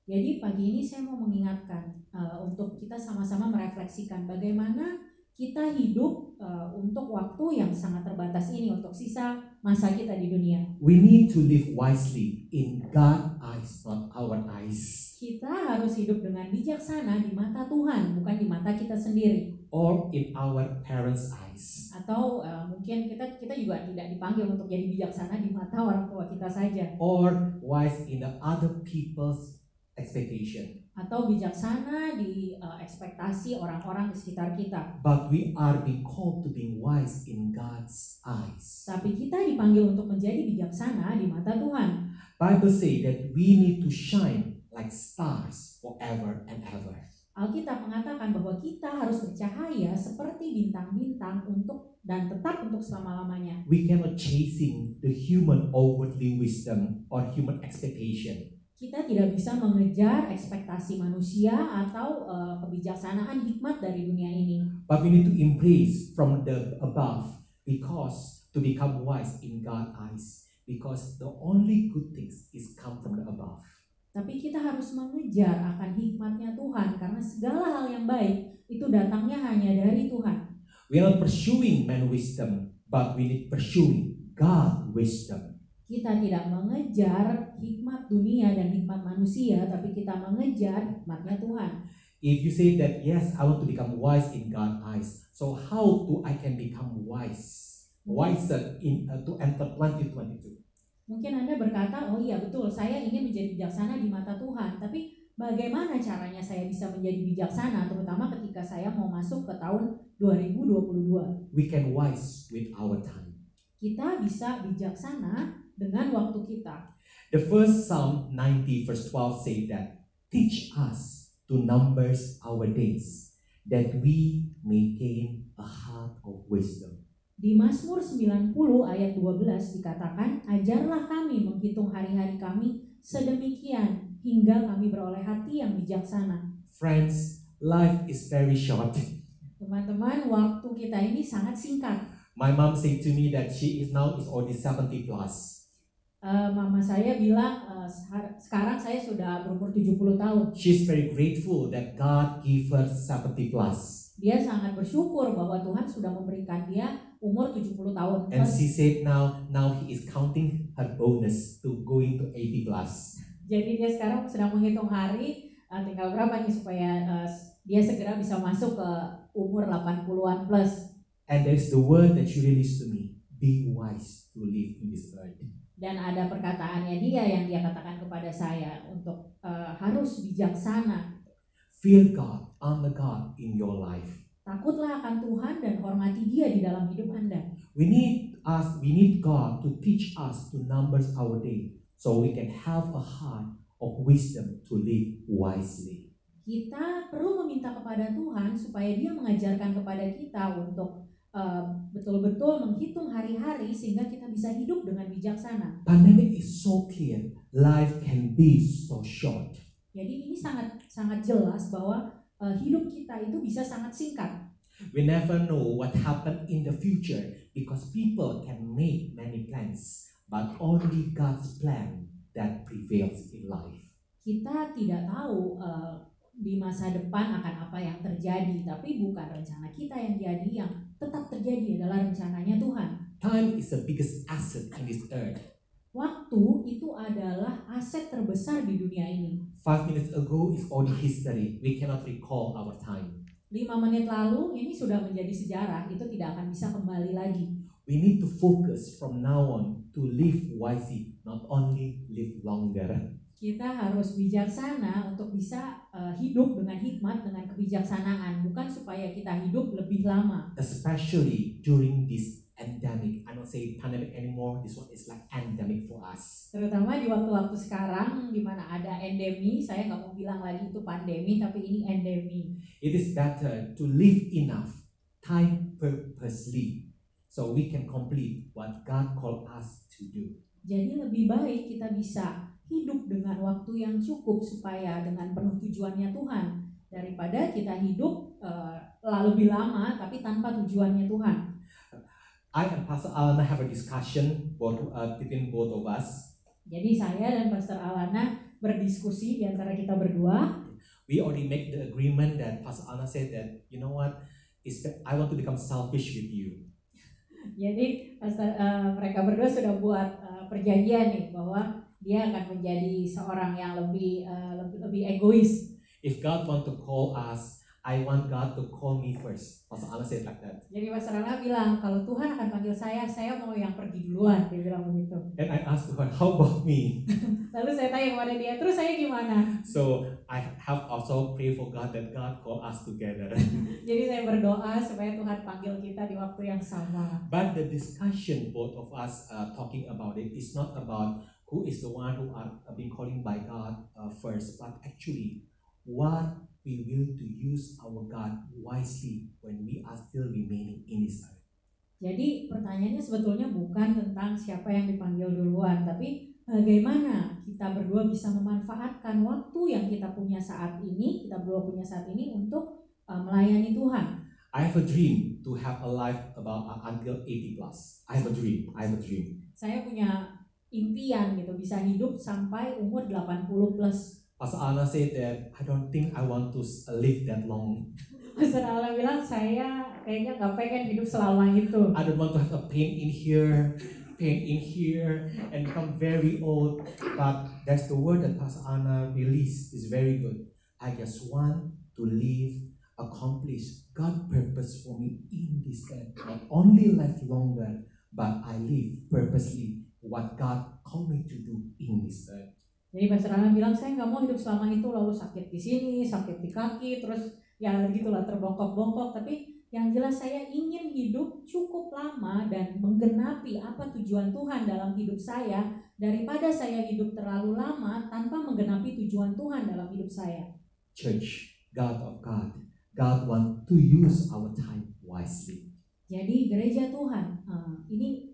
Jadi pagi ini saya mau mengingatkan eh, untuk kita sama-sama merefleksikan bagaimana kita hidup eh, untuk waktu yang sangat terbatas ini untuk sisa masa kita di dunia. We need to live wisely in God's eyes, not our eyes, Kita harus hidup dengan bijaksana di mata Tuhan, bukan di mata kita sendiri. or in our parents' eyes. Atau eh, mungkin kita kita juga tidak dipanggil untuk jadi bijaksana di mata orang tua kita saja, or wise in the other people's expectation. Atau bijaksana di eh, ekspektasi orang-orang di sekitar kita. But we are being called to be wise in God's eyes. Tapi kita dipanggil untuk menjadi bijaksana di mata Tuhan. Bible say that we need to shine like stars forever and ever. Alkitab mengatakan bahwa kita harus bercahaya seperti bintang-bintang untuk dan tetap untuk selama-lamanya. We cannot chasing the human outwardly wisdom or human expectation. Kita tidak bisa mengejar ekspektasi manusia atau eh, kebijaksanaan hikmat dari dunia ini. But we need to embrace from the above because to become wise in God's eyes. Because the only good things is come from the above. Tapi kita harus mengejar akan hikmatnya Tuhan karena segala hal yang baik itu datangnya hanya dari Tuhan. We are pursuing man wisdom, but we need pursuing God wisdom. Kita tidak mengejar hikmat dunia dan hikmat manusia, tapi kita mengejar hikmatnya Tuhan. If you say that yes, I want to become wise in God's eyes, so how do I can become wise, wiser in uh, to enter 2022? Mungkin Anda berkata, oh iya betul, saya ingin menjadi bijaksana di mata Tuhan. Tapi bagaimana caranya saya bisa menjadi bijaksana, terutama ketika saya mau masuk ke tahun 2022? We can wise with our time. Kita bisa bijaksana dengan waktu kita. The first Psalm 90 verse 12 say that teach us to numbers our days, that we may gain a heart of wisdom. Di Mazmur 90 ayat 12 dikatakan, ajarlah kami menghitung hari-hari kami sedemikian hingga kami beroleh hati yang bijaksana. Friends, life is very short. Teman-teman, waktu kita ini sangat singkat. My mom said to me that she is now is already 70 plus. Eh, mama saya bilang sehar- sekarang saya sudah berumur 70 tahun. She's very grateful that God gave her 70 plus. Dia sangat bersyukur bahwa Tuhan sudah memberikan dia umur 70 tahun. And she said now now he is counting her bonus to going to 80 plus. Jadi dia sekarang sedang menghitung hari eh, tinggal berapa nih supaya eh, dia segera bisa masuk ke umur 80-an plus. And there's the word that she released to me. Be wise to live in this earth. Dan ada perkataannya dia yang dia katakan kepada saya untuk eh, harus bijaksana. Fear God, honor God in your life. Takutlah akan Tuhan dan hormati dia di dalam hidup Anda. We need us, we need God to teach us to number our day so we can have a heart of wisdom to live wisely. Kita perlu meminta kepada Tuhan supaya dia mengajarkan kepada kita untuk betul-betul menghitung hari-hari sehingga kita bisa hidup dengan bijaksana. Pandemic is so clear. Life can be so short. Jadi ini sangat sangat jelas bahwa eh, hidup kita itu bisa sangat singkat. We never know what happen in the future because people can make many plans, but only God's plan that prevails in life. Kita tidak tahu eh, di masa depan akan apa yang terjadi, tapi bukan rencana kita yang jadi yang tetap terjadi adalah rencananya Tuhan. Time is the biggest asset in this earth. Waktu itu adalah aset terbesar di dunia ini. Five minutes ago is only history. We cannot recall our time. Lima menit lalu ini sudah menjadi sejarah, itu tidak akan bisa kembali lagi. We need to focus from now on to live wisely, not only live longer. Kita harus bijaksana untuk bisa eh, hidup dengan hikmat, dengan kebijaksanaan, bukan supaya kita hidup lebih lama. Especially during this endemic. I don't say pandemic anymore. This one is like endemic for us. Terutama di waktu-waktu sekarang di mana ada endemi, saya nggak mau bilang lagi itu pandemi, tapi ini endemi. It is better to live enough time purposely so we can complete what God called us to do. Jadi lebih baik kita bisa hidup dengan waktu yang cukup supaya dengan penuh tujuannya Tuhan daripada kita hidup eh, lebih lama tapi tanpa tujuannya Tuhan. I and Pastor Alana have a discussion both, uh, between both of us. Jadi saya dan Pastor Alana berdiskusi di antara kita berdua. We already make the agreement that Pastor Alana said that, you know what, is that I want to become selfish with you. Jadi Pastor, eh, mereka berdua sudah buat eh, perjanjian nih bahwa dia akan menjadi seorang yang lebih eh, lebih, lebih egois. If God want to call us, I want God to call me first. Pastor Alana said like that. Jadi Pastor Alana bilang kalau Tuhan akan panggil saya, saya mau yang pergi duluan. Dia bilang begitu. And I asked God, how about me? Lalu saya tanya kepada dia, terus saya gimana? So I have also prayed for God that God call us together. Jadi saya berdoa supaya Tuhan panggil kita di waktu yang sama. But the discussion both of us uh, talking about it is not about who is the one who are uh, being calling by God uh, first, but actually what we will to use our God wisely when we are still remaining in this earth. Jadi pertanyaannya sebetulnya bukan tentang siapa yang dipanggil duluan, tapi bagaimana kita berdua bisa memanfaatkan waktu yang kita punya saat ini, kita berdua punya saat ini untuk uh, melayani Tuhan. I have a dream to have a life about uh, until 80 plus. I have a dream. I have a dream. Saya punya impian gitu bisa hidup sampai umur 80 plus. Pastor Anna said that I don't think I want to live that long. Pastor Allah bilang saya kayaknya nggak pengen hidup selama itu. I don't want to have a pain in here, pain in here, and become very old. But that's the word that Pastor Anna released is very good. I just want to live, accomplish God purpose for me in this earth. Not only live longer, but I live purposely what God called me to do in this earth. Jadi Pastor Allah bilang saya nggak mau hidup selama itu lalu sakit di sini, sakit di kaki, terus ya gitulah terbongkok-bongkok. Tapi yang jelas saya ingin hidup cukup lama dan menggenapi apa tujuan Tuhan dalam hidup saya daripada saya hidup terlalu lama tanpa menggenapi tujuan Tuhan dalam hidup saya. Church, God of God, God want to use our time wisely. Jadi gereja Tuhan eh, ini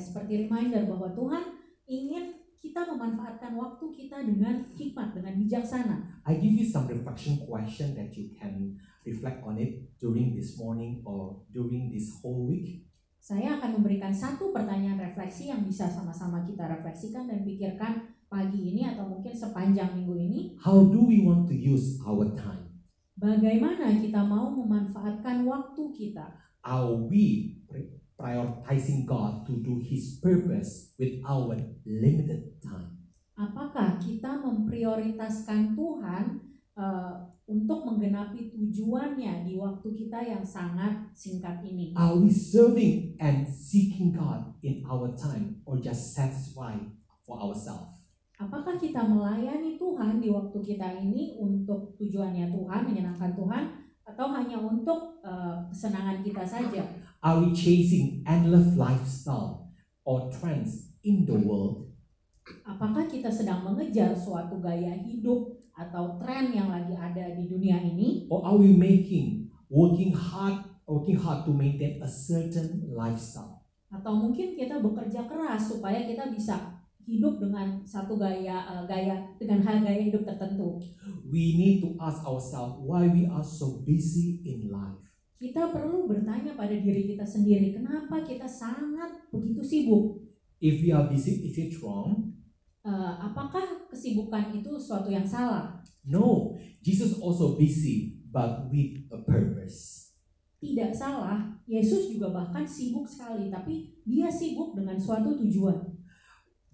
seperti reminder bahwa Tuhan ingin kita memanfaatkan waktu kita dengan hikmat, dengan bijaksana. I give you some reflection question that you can reflect on it during this morning or during this whole week. Saya akan memberikan satu pertanyaan refleksi yang bisa sama-sama kita refleksikan dan pikirkan pagi ini atau mungkin sepanjang minggu ini. How do we want to use our time? Bagaimana kita mau memanfaatkan waktu kita? Are we prioritizing God to do His purpose with our limited time? Apakah kita memprioritaskan Tuhan eh, untuk menggenapi tujuannya di waktu kita yang sangat singkat ini? Are we serving and seeking God in our time or just satisfied for ourselves? Apakah kita melayani Tuhan di waktu kita ini untuk tujuannya Tuhan, menyenangkan Tuhan, atau hanya untuk eh, kesenangan kita saja? Are we chasing endless lifestyle or trends in the world? Apakah kita sedang mengejar suatu gaya hidup atau tren yang lagi ada di dunia ini? Or are we making working hard working hard to maintain a certain lifestyle? Atau mungkin kita bekerja keras supaya kita bisa hidup dengan satu gaya eh, gaya dengan hal gaya hidup tertentu. We need to ask ourselves why we are so busy in life. Kita perlu bertanya pada diri kita sendiri, kenapa kita sangat begitu sibuk? If we are busy, is it wrong? Eh, apakah kesibukan itu suatu yang salah? No. Jesus also busy, but with a purpose. Tidak salah. Yesus juga bahkan sibuk sekali, tapi dia sibuk dengan suatu tujuan.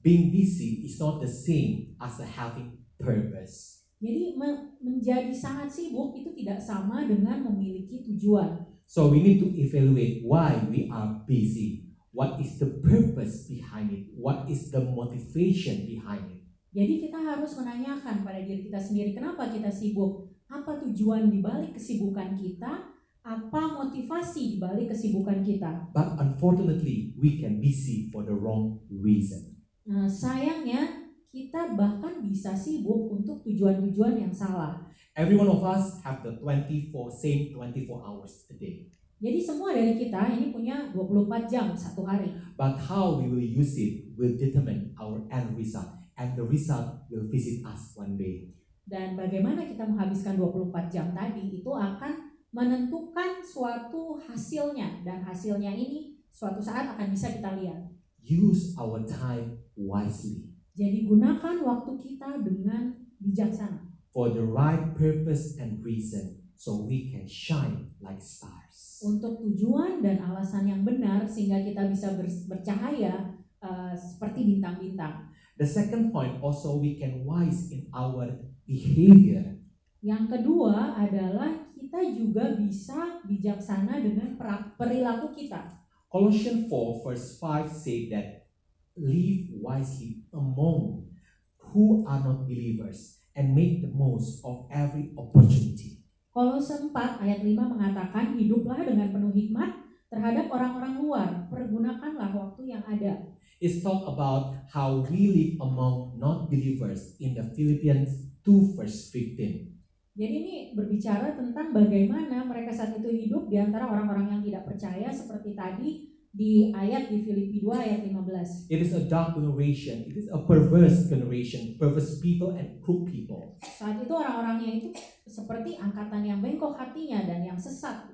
Being busy is not the same as a having purpose. Jadi me- menjadi sangat sibuk itu tidak sama dengan memiliki tujuan. So we need to evaluate why we are busy. What is the purpose behind it? What is the motivation behind it? Jadi kita harus menanyakan pada diri kita sendiri kenapa kita sibuk, apa tujuan di balik kesibukan kita, apa motivasi di balik kesibukan kita. But unfortunately, we can busy for the wrong reason. Nah, sayangnya kita bahkan bisa sibuk untuk tujuan-tujuan yang salah. Every one of us have the 24 same 24 hours a day. Jadi semua dari kita ini punya 24 jam satu hari. But how we will use it will determine our end result. And the result will visit us one day. Dan bagaimana kita menghabiskan 24 jam tadi itu akan menentukan suatu hasilnya dan hasilnya ini suatu saat akan bisa kita lihat. Use our time wisely Jadi gunakan waktu kita dengan bijaksana for the right purpose and reason so we can shine like stars. untuk tujuan dan alasan yang benar sehingga kita bisa ber- bercahaya eh, seperti bintang-bintang. The second point also we can wise in our behavior. Yang kedua adalah kita juga bisa bijaksana dengan perilaku kita. Colossians 4 verse 5 say that live wisely among who are not believers and make the most of every opportunity. Kolose 4 ayat 5 mengatakan hiduplah dengan penuh hikmat terhadap orang-orang luar. Pergunakanlah waktu yang ada. It's talk about how we live among not believers in the Philippians 2 verse 15. Jadi ini berbicara tentang bagaimana mereka saat itu hidup di antara orang-orang yang tidak percaya seperti tadi di ayat di Filipi 2 ayat 15. It is a dark generation. It is a perverse generation, perverse people and crooked people. Saat itu orang-orangnya itu seperti angkatan yang bengkok hatinya dan yang sesat.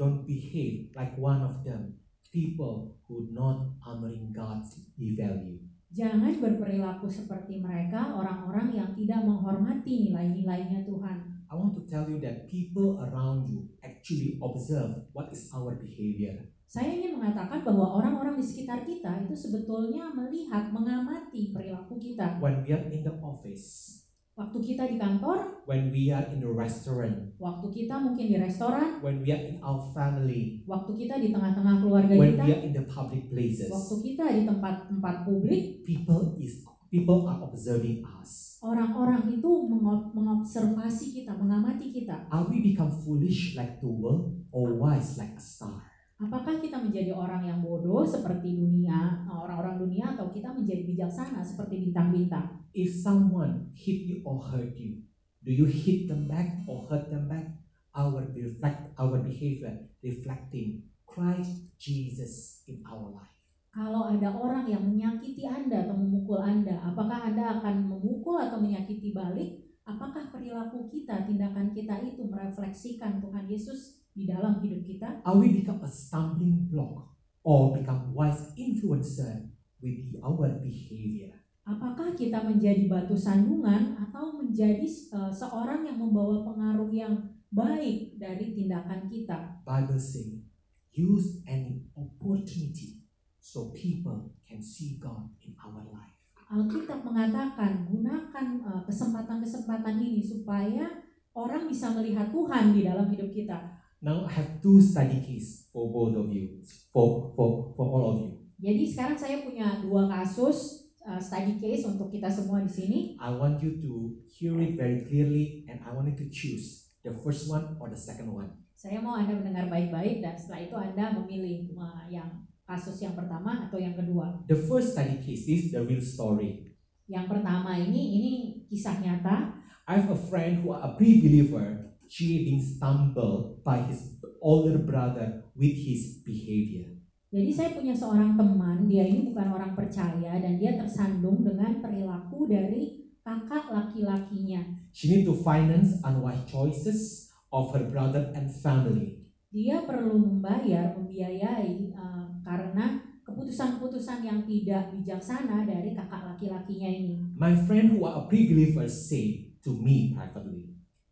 Don't behave like one of them. People who not honoring God's value. Jangan berperilaku seperti mereka, orang-orang yang tidak menghormati nilai-nilainya Tuhan. I want to tell you that people around you actually observe what is our behavior. Saya ingin mengatakan bahwa orang-orang di sekitar kita itu sebetulnya melihat, mengamati perilaku kita. When we are in the office, Waktu kita di kantor, when we are in the restaurant, waktu kita mungkin di restoran, when we are in our family, waktu kita di tengah-tengah keluarga when kita, we are in the public places, waktu kita di tempat-tempat publik, people is people are observing us. orang-orang itu mengo- mengobservasi kita, mengamati kita. Are we become foolish like the world or wise like a star? Apakah kita menjadi orang yang bodoh seperti dunia, orang-orang dunia, atau kita menjadi bijaksana seperti bintang-bintang? If someone hit you or hurt you, do you hit them back or hurt them back? Our reflect our behavior reflecting Christ Jesus in our life. Kalau ada orang yang menyakiti Anda atau memukul Anda, apakah Anda akan memukul atau menyakiti balik? Apakah perilaku kita, tindakan kita itu merefleksikan Tuhan Yesus di dalam hidup kita? Are we become a stumbling block or become wise influencer with our behavior. Apakah kita menjadi batu sandungan atau menjadi eh, seorang yang membawa pengaruh yang baik dari tindakan kita? Bible say, use any opportunity so people can see God in our life. Alkitab mengatakan gunakan eh, kesempatan-kesempatan ini supaya orang bisa melihat Tuhan di dalam hidup kita. Now I have two study case for both of you, for, for, for all of you. Jadi sekarang saya punya dua kasus eh, study case untuk kita semua di sini. I want you to hear it very clearly and I want you to choose the first one or the second one. Saya mau Anda mendengar baik-baik dan setelah itu Anda memilih eh, yang kasus yang pertama atau yang kedua. The first study case is the real story. Yang pertama ini ini kisah nyata. I have a friend who are a pre-believer. She being stumbled by his older brother with his behavior. Jadi saya punya seorang teman, dia ini bukan orang percaya dan dia tersandung dengan perilaku dari kakak laki-lakinya. She need to finance unwise choices of her brother and family. Dia perlu membayar, membiayai eh, karena keputusan-keputusan yang tidak bijaksana dari kakak laki-lakinya ini. My friend who are a pre-believer say to me privately,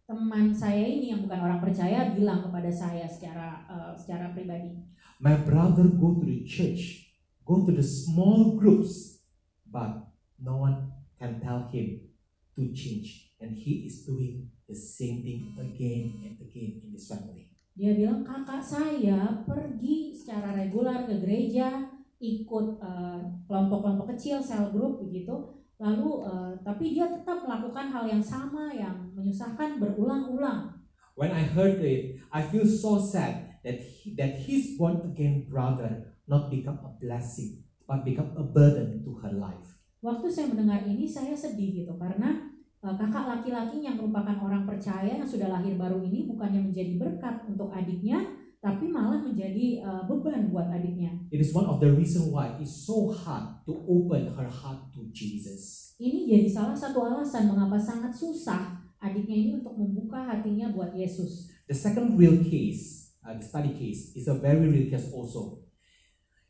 Teman saya ini yang bukan orang percaya bilang kepada saya secara eh, secara pribadi, my brother go to the church, go to the small groups, but no one can tell him to change. And he is doing the same thing again and again in his family. Dia bilang kakak saya pergi secara reguler ke gereja, ikut eh, kelompok-kelompok kecil, sel group begitu. Lalu eh, tapi dia tetap melakukan hal yang sama yang menyusahkan berulang-ulang. When I heard it, I feel so sad that he, that his born again brother not become a blessing, but become a burden to her life. Waktu saya mendengar ini saya sedih gitu karena eh, kakak laki-laki yang merupakan orang percaya yang sudah lahir baru ini bukannya menjadi berkat untuk adiknya, tapi malah menjadi eh, beban buat adiknya. It is one of the reason why it's so hard to open her heart to Jesus. Ini jadi salah satu alasan mengapa sangat susah adiknya ini untuk membuka hatinya buat Yesus. The second real case, uh, the study case, is a very real case also.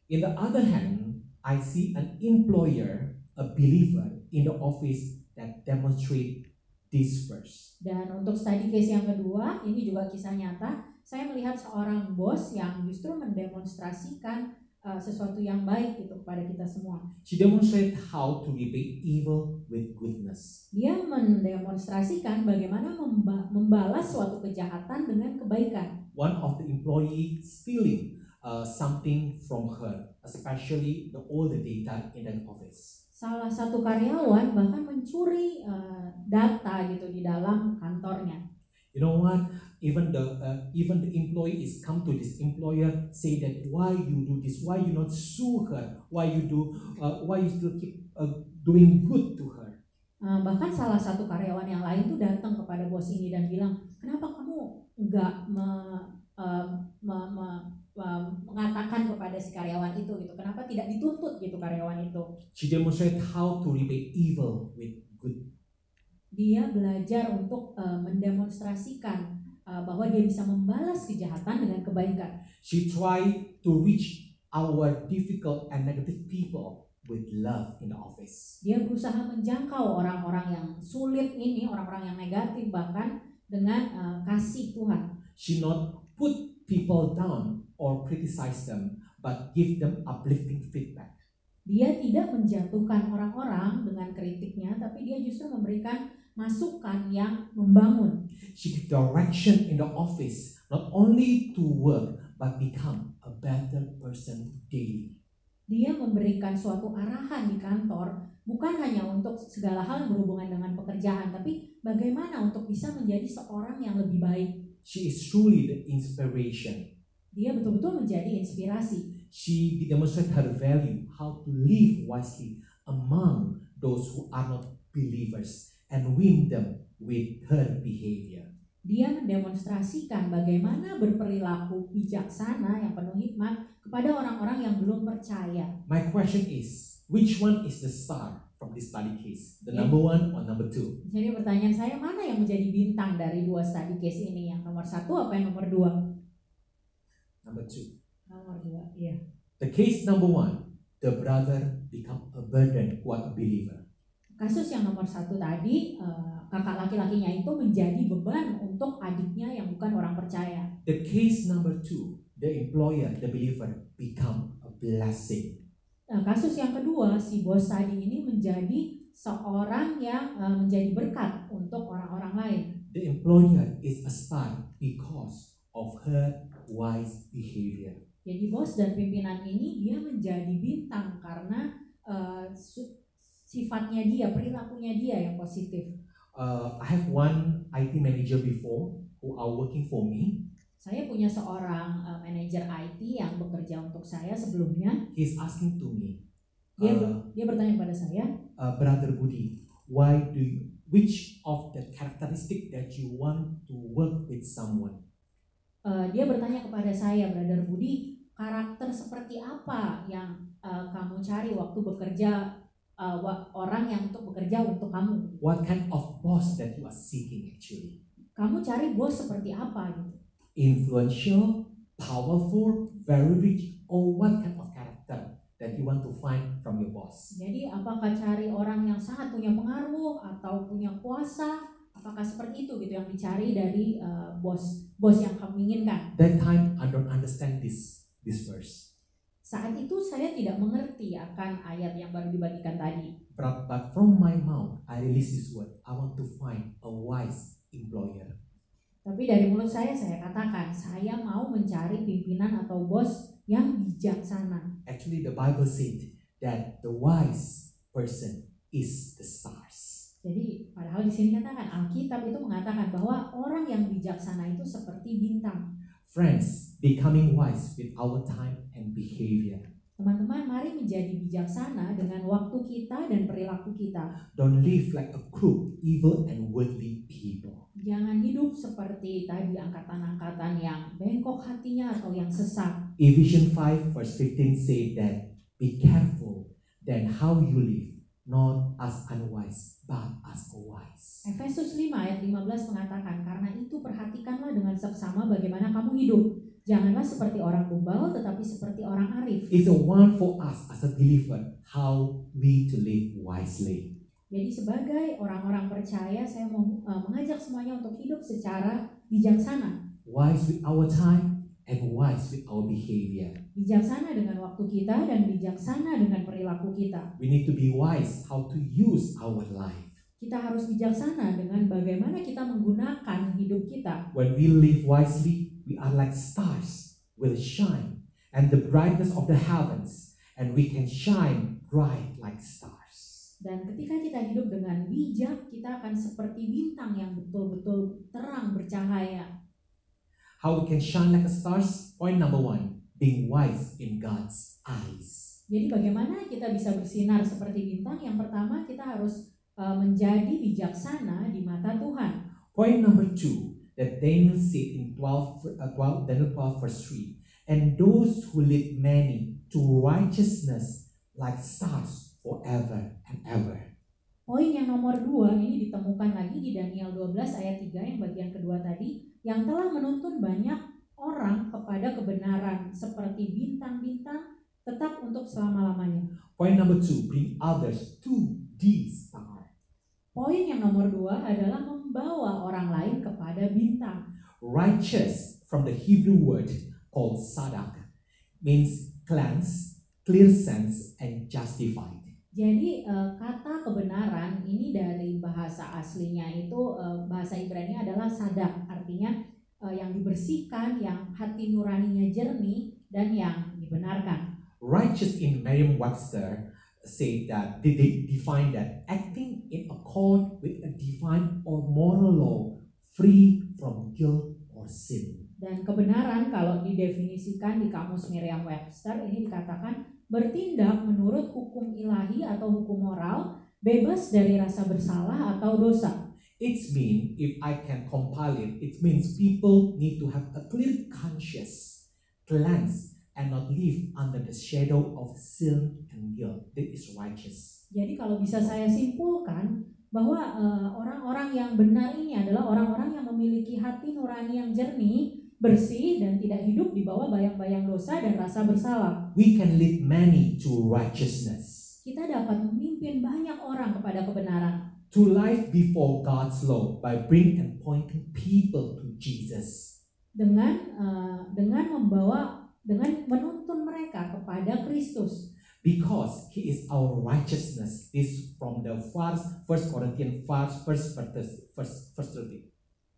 In the other hand, I see an employer, a believer in the office that demonstrate this verse. Dan untuk study case yang kedua, ini juga kisah nyata. Saya melihat seorang bos yang justru mendemonstrasikan uh, sesuatu yang baik gitu kepada kita semua. She demonstrate how to repay evil with goodness. Dia mendemonstrasikan bagaimana memba- membalas suatu kejahatan dengan kebaikan. One of the employee stealing uh, something from her, especially the all the data in the office. Salah satu karyawan bahkan mencuri uh, data gitu di dalam kantornya. You know what? Even the uh, even the employee is come to this employer say that why you do this? Why you not sue her? Why you do? Uh, why you still keep uh, doing good to her? Uh, bahkan salah satu karyawan yang lain tuh datang kepada bos ini dan bilang, kenapa kamu nggak me- uh, me- me- uh, mengatakan kepada si karyawan itu gitu? Kenapa tidak dituntut gitu karyawan itu? She demonstrate how to repay evil with good. Dia belajar untuk uh, mendemonstrasikan uh, bahwa dia bisa membalas kejahatan dengan kebaikan. She try to reach our difficult and negative people with love in the office. Dia berusaha menjangkau orang-orang yang sulit ini, orang-orang yang negatif bahkan dengan uh, kasih Tuhan. She not put people down or criticize them, but give them uplifting feedback. Dia tidak menjatuhkan orang-orang dengan kritiknya, tapi dia justru memberikan masukan yang membangun. She give direction in the office, not only to work, but become a better person daily. Dia memberikan suatu arahan di kantor, bukan hanya untuk segala hal yang berhubungan dengan pekerjaan, tapi bagaimana untuk bisa menjadi seorang yang lebih baik. She is truly the inspiration. Dia betul-betul menjadi inspirasi. She demonstrate her value, how to live wisely among those who are not believers, and win them with her behavior. Dia mendemonstrasikan bagaimana berperilaku bijaksana yang penuh hikmat kepada orang-orang yang belum percaya. My question is, which one is the star from this study case? The Yeah. number one or number two? Jadi pertanyaan saya mana yang menjadi bintang dari dua study case ini? Yang nomor satu apa yang nomor dua? Number two. Nomor dua, iya. The case number one, the brother become a burden who are a believer. Kasus yang nomor satu tadi, eh, kakak laki-lakinya itu menjadi beban untuk adiknya yang bukan orang percaya. The case number two, the employer, the believer, become a blessing. Nah, kasus yang kedua, si bos tadi ini menjadi seorang yang eh, menjadi berkat untuk orang-orang lain. The employer is a star because of her wise behavior. Jadi bos dan pimpinan ini dia menjadi bintang karena su- sifatnya dia, perilakunya dia yang positif. Uh, I have one IT manager before who are working for me. Saya punya seorang eh, manajer IT yang bekerja untuk saya sebelumnya. He's asking to me, Dia uh, dia bertanya kepada saya, uh, Brother Budi, why do you, which of the characteristic that you want to work with someone? eh, dia bertanya kepada saya, Brother Budi, karakter seperti apa yang eh, kamu cari waktu bekerja wa- orang yang untuk bekerja untuk kamu? What kind of boss that you are seeking actually? Kamu cari bos seperti apa gitu? Influential, powerful, very rich, or what kind of character that you want to find from your boss? Jadi apakah cari orang yang sangat punya pengaruh atau punya kuasa? Apakah seperti itu gitu yang dicari dari eh, bos bos yang kamu inginkan? That time I don't understand this this verse. Saat itu saya tidak mengerti akan ayat yang baru dibagikan tadi. But, but from my mouth I release this word. I want to find a wise employer. Tapi dari mulut saya saya katakan saya mau mencari pimpinan atau bos yang bijaksana. Actually, the Bible said that the wise person is the stars. Jadi padahal di sini katakan Alkitab itu mengatakan bahwa orang yang bijaksana itu seperti bintang. Friends, becoming wise with our time and behavior. Teman-teman, mari menjadi bijaksana dengan waktu kita dan perilaku kita. Don't live like a crook, evil, and worldly people. Jangan hidup seperti tadi angkatan-angkatan yang bengkok hatinya atau yang sesat. Ephesians 5 verse 15 say that be careful then how you live, not as unwise, but as wise. Efesus 5 ayat 15 mengatakan, karena itu perhatikanlah dengan seksama bagaimana kamu hidup. Janganlah seperti orang bebal, tetapi seperti orang arif. It's a one for us as a believer how we to live wisely. Jadi sebagai orang-orang percaya, saya mau uh, mengajak semuanya untuk hidup secara bijaksana. Wise with our time and wise with our behavior. Bijaksana dengan waktu kita dan bijaksana dengan perilaku kita. We need to be wise how to use our life. Kita harus bijaksana dengan bagaimana kita menggunakan hidup kita. When we live wisely, we are like stars, will shine, and the brightness of the heavens, and we can shine bright like stars. Dan ketika kita hidup dengan bijak, kita akan seperti bintang yang betul-betul terang bercahaya. How we can shine like a stars? Point number one, being wise in God's eyes. Jadi bagaimana kita bisa bersinar seperti bintang? Yang pertama kita harus uh, menjadi bijaksana di mata Tuhan. Point number two, that Daniel said in 12, uh, 12 Daniel 12 verse 3, and those who lead many to righteousness like stars forever and ever. Poin yang nomor dua ini ditemukan lagi di Daniel 12 ayat 3 yang bagian kedua tadi yang telah menuntun banyak orang kepada kebenaran seperti bintang-bintang tetap untuk selama-lamanya. Point number two, bring others to the star. Poin yang nomor dua adalah membawa orang lain kepada bintang. Righteous from the Hebrew word called sadak means cleanse, clear sense, and justified. Jadi eh, kata kebenaran ini dari bahasa aslinya itu eh, bahasa Ibrani adalah sadak, artinya eh, yang dibersihkan, yang hati nuraninya jernih dan yang dibenarkan. Righteous in Merriam-Webster say that they, they define that acting in accord with a divine or moral law, free from guilt or sin. Dan kebenaran kalau didefinisikan di kamus Merriam-Webster ini dikatakan bertindak menurut hukum ilahi atau hukum moral, bebas dari rasa bersalah atau dosa. It's mean if I can compile it, it means people need to have a clear conscience, cleanse, and not live under the shadow of sin and guilt. That is righteous. Jadi kalau bisa saya simpulkan bahwa eh, orang-orang yang benar ini adalah orang-orang yang memiliki hati nurani yang jernih, bersih dan tidak hidup di bawah bayang-bayang dosa dan rasa bersalah. We can lead many to righteousness, Kita dapat memimpin banyak orang kepada kebenaran, to life before God's law by bringing and pointing people to Jesus. dengan eh, dengan membawa dengan menuntun mereka kepada Kristus Because he is our righteousness. This from the first First Corinthians first first verse first first 30.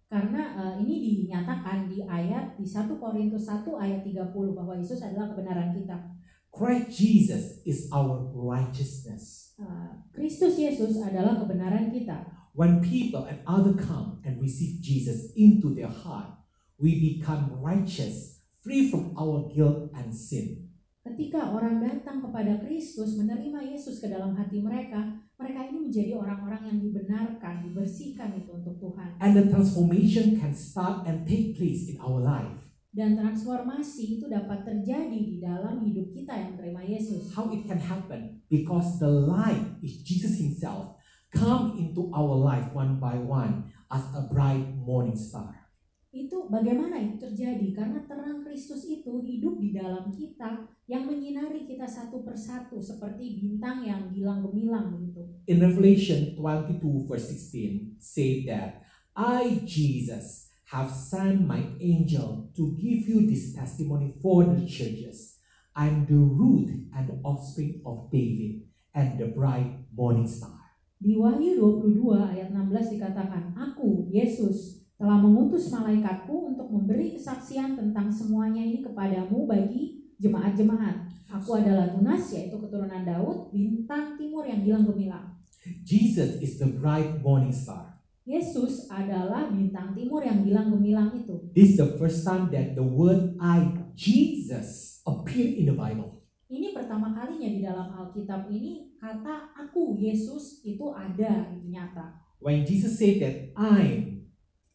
karena eh, ini dinyatakan di ayat di 1 Korintus 1 ayat 30 bahwa Yesus adalah kebenaran kita. Christ Jesus is our righteousness. Eh, Kristus Yesus adalah kebenaran kita. When people and other come and receive Jesus into their heart, we become righteous, free from our guilt and sin. Ketika orang datang kepada Kristus menerima Yesus ke dalam hati mereka, mereka ini menjadi orang-orang yang dibenarkan, dibersihkan itu untuk Tuhan. And the transformation can start and take place in our life. Dan transformasi itu dapat terjadi di dalam hidup kita yang menerima Yesus. How it can happen? Because the light is Jesus Himself come into our life one by one as a bright morning star. Itu bagaimana itu terjadi? Karena terang Kristus itu hidup di dalam kita yang menyinari kita satu persatu seperti bintang yang gilang gemilang begitu. In Revelation 22 verse 16 say that I Jesus have sent my angel to give you this testimony for the churches. I'm the root and the offspring of David and the bright morning star. Di Wahyu 22 ayat 16 dikatakan, Aku, Yesus, telah mengutus malaikatku untuk memberi kesaksian tentang semuanya ini kepadamu bagi jemaat-jemaat. Aku adalah tunas, yaitu keturunan Daud, bintang timur yang gilang gemilang. Jesus is the bright morning star. Yesus adalah bintang timur yang gilang gemilang itu. This is the first time that the word I, Jesus, appeared in the Bible. Ini pertama kalinya di dalam Alkitab ini kata aku Yesus itu ada nyata. When Jesus said that I,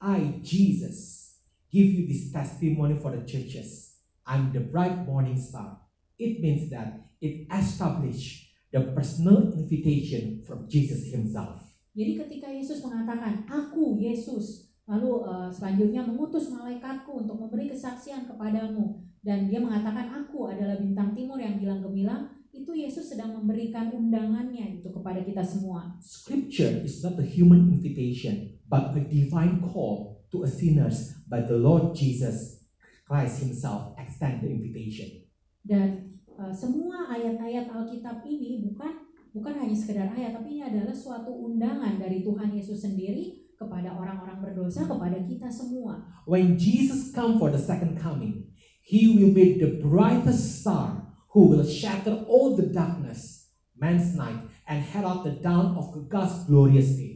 I, Jesus, give you this testimony for the churches, I'm the bright morning star. It means that it established the personal invitation from Jesus himself. Jadi ketika Yesus mengatakan aku Yesus lalu eh, selanjutnya mengutus malaikatku untuk memberi kesaksian kepadamu dan dia mengatakan aku adalah bintang timur yang gilang gemilang itu Yesus sedang memberikan undangannya itu kepada kita semua. Scripture is not a human invitation, but a divine call to a sinners by the Lord Jesus Christ himself extend the invitation. Dan eh, semua ayat-ayat Alkitab ini bukan bukan hanya sekedar ayat tapi ini adalah suatu undangan dari Tuhan Yesus sendiri kepada orang-orang berdosa kepada kita semua. When Jesus come for the second coming, he will be the brightest star who will shatter all the darkness, man's night, and herald the dawn of God's glorious day.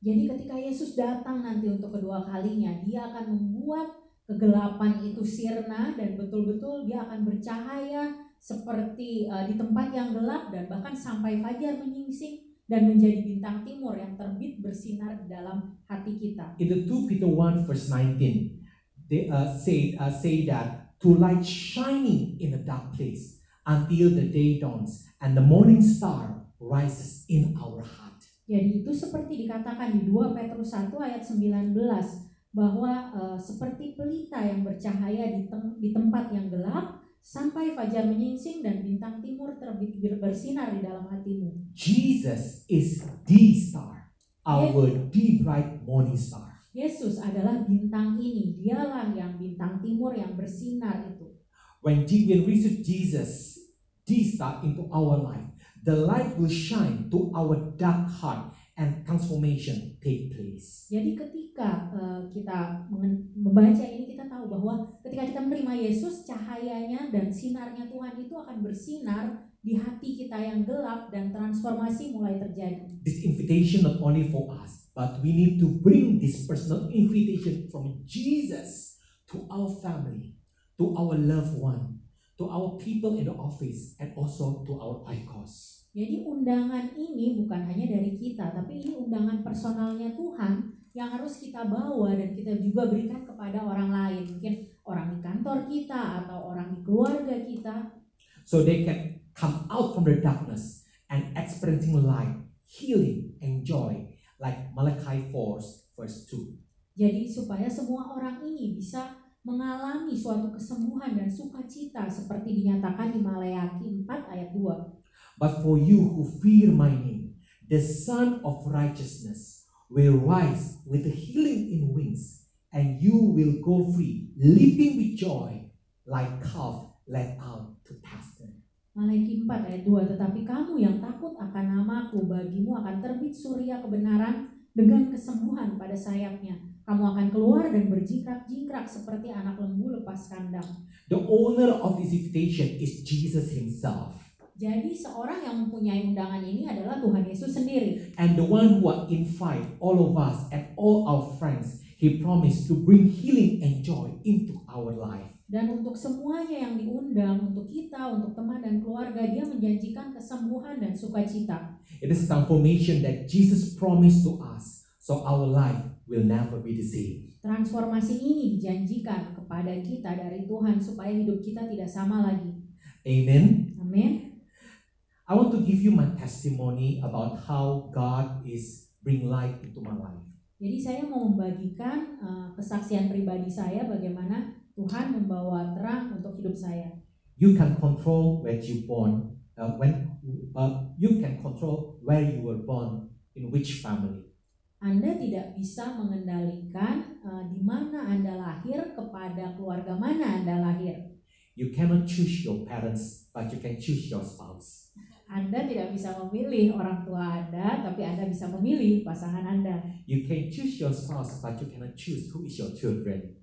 Jadi ketika Yesus datang nanti untuk kedua kalinya, dia akan membuat kegelapan itu sirna dan betul-betul dia akan bercahaya seperti eh, di tempat yang gelap dan bahkan sampai fajar menyingsing dan menjadi bintang timur yang terbit bersinar di dalam hati kita. In the 2 Peter 1 verse 19, they uh, say, uh, say that to light shining in a dark place until the day dawns and the morning star rises in our heart. Jadi itu seperti dikatakan di 2 Petrus 1 ayat 19 bahwa eh, seperti pelita yang bercahaya di, tem- di tempat yang gelap sampai fajar menyingsing dan bintang timur terbit ber- bersinar di dalam hatimu. Jesus is the star, our the bright morning star. Yesus adalah bintang ini, dialah yang bintang timur yang bersinar itu. When we receive Jesus, the star into our life, the light will shine to our dark heart and transformation take place. Jadi ketika eh, kita membaca ini kita tahu bahwa ketika kita menerima Yesus cahayanya dan sinarnya Tuhan itu akan bersinar di hati kita yang gelap dan transformasi mulai terjadi. This invitation not only for us, but we need to bring this personal invitation from Jesus to our family, to our loved one, to our people in the office, and also to our icons. Jadi undangan ini bukan hanya dari kita, tapi ini undangan personalnya Tuhan yang harus kita bawa dan kita juga berikan kepada orang lain. Mungkin orang di kantor kita atau orang di keluarga kita. so they can come out from the darkness and experiencing light, healing, and joy, like Malachi 4, verse 2. Jadi supaya semua orang ini bisa mengalami suatu kesembuhan dan sukacita seperti dinyatakan di Maleakhi 4 ayat 2. But for you who fear my name, the Son of Righteousness will rise with healing in wings, and you will go free, leaping with joy, like calf led out to pasture. Maleakhi 4 ayat 2 Tetapi kamu yang takut akan namaku Bagimu akan terbit surya kebenaran Dengan kesembuhan pada sayapnya Kamu akan keluar dan berjingkrak-jingkrak Seperti anak lembu lepas kandang The owner of this invitation is Jesus Himself, Jadi seorang yang mempunyai undangan ini adalah Tuhan Yesus sendiri and the one who invite all of us and all our friends. He promised to bring healing and joy into our life. Dan untuk semuanya yang diundang Untuk kita, untuk teman dan keluarga Dia menjanjikan kesembuhan dan sukacita It is transformation that Jesus promised to us, so our life will never be the same. Transformasi ini dijanjikan kepada kita dari Tuhan Supaya hidup kita tidak sama lagi Amen. Amin I want to give you my testimony about how God is bring light into my life. Jadi saya mau membagikan uh, kesaksian pribadi saya bagaimana Tuhan membawa terang untuk hidup saya. You can control where you born, uh, when uh, you can control where you were born in which family. Anda tidak bisa mengendalikan uh, di mana Anda lahir kepada keluarga mana Anda lahir. You cannot choose your parents, but you can choose your spouse. Anda tidak bisa memilih orang tua Anda, tapi Anda bisa memilih pasangan Anda. You can choose your spouse, but you cannot choose who is your children.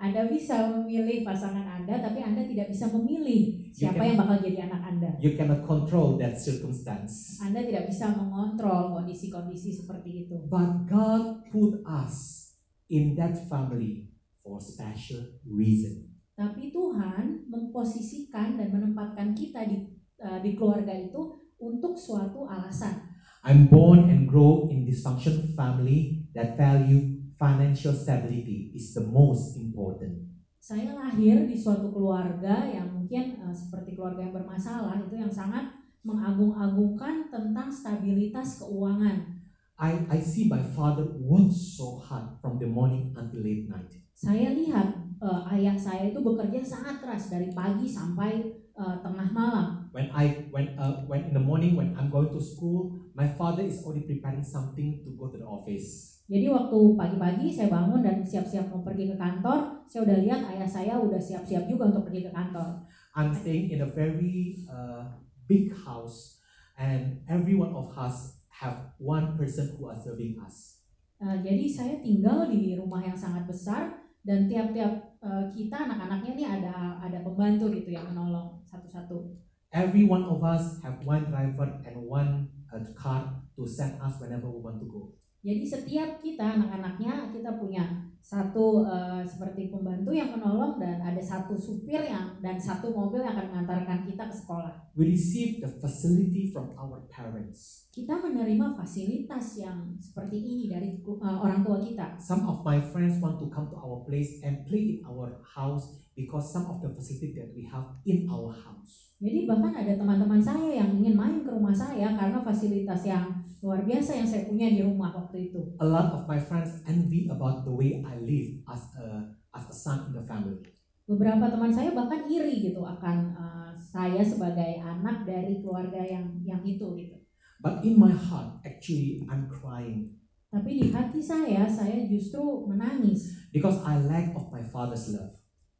Anda bisa memilih pasangan Anda, tapi Anda tidak bisa memilih siapa yang bakal jadi anak Anda. You cannot control that circumstance. Anda tidak bisa mengontrol kondisi-kondisi seperti itu. But God put us in that family for special reason. Tapi Tuhan memposisikan dan menempatkan kita di uh, di keluarga itu untuk suatu alasan. I'm born and grow in dysfunctional family that value financial stability is the most important. Saya lahir di suatu keluarga yang mungkin uh, seperti keluarga yang bermasalah itu yang sangat mengagung-agungkan tentang stabilitas keuangan. I, I see my father work so hard from the morning until late night. Saya lihat uh, ayah saya itu bekerja sangat keras dari pagi sampai uh, tengah malam. When I when uh, when in the morning when I'm going to school, my father is already preparing something to go to the office. Jadi waktu pagi-pagi saya bangun dan siap-siap mau pergi ke kantor, saya udah lihat ayah saya udah siap-siap juga untuk pergi ke kantor. I'm staying in a very uh, big house, and every one of us have one person who are serving us. Uh, jadi saya tinggal di rumah yang sangat besar dan tiap-tiap uh, kita anak-anaknya nih ada ada pembantu gitu yang menolong satu-satu. Every one of us have one driver and one uh, car to send us whenever we want to go. Jadi setiap kita anak-anaknya kita punya satu uh, seperti pembantu yang menolong dan ada satu supir yang dan satu mobil yang akan mengantarkan kita ke sekolah. We receive the facility from our parents. Kita menerima fasilitas yang seperti ini dari uh, orang tua kita. Some of my friends want to come to our place and play in our house because some of the facility that we have in our house. Jadi bahkan ada teman-teman saya yang ingin main ke rumah saya karena fasilitas yang luar biasa yang saya punya di rumah waktu itu. A lot of my friends envy about the way I live as a as a son in the family. Beberapa teman saya bahkan iri gitu akan uh, saya sebagai anak dari keluarga yang yang itu gitu. But in my heart, actually, I'm crying Tapi di hati saya, saya justru menangis because I lack of my father's love.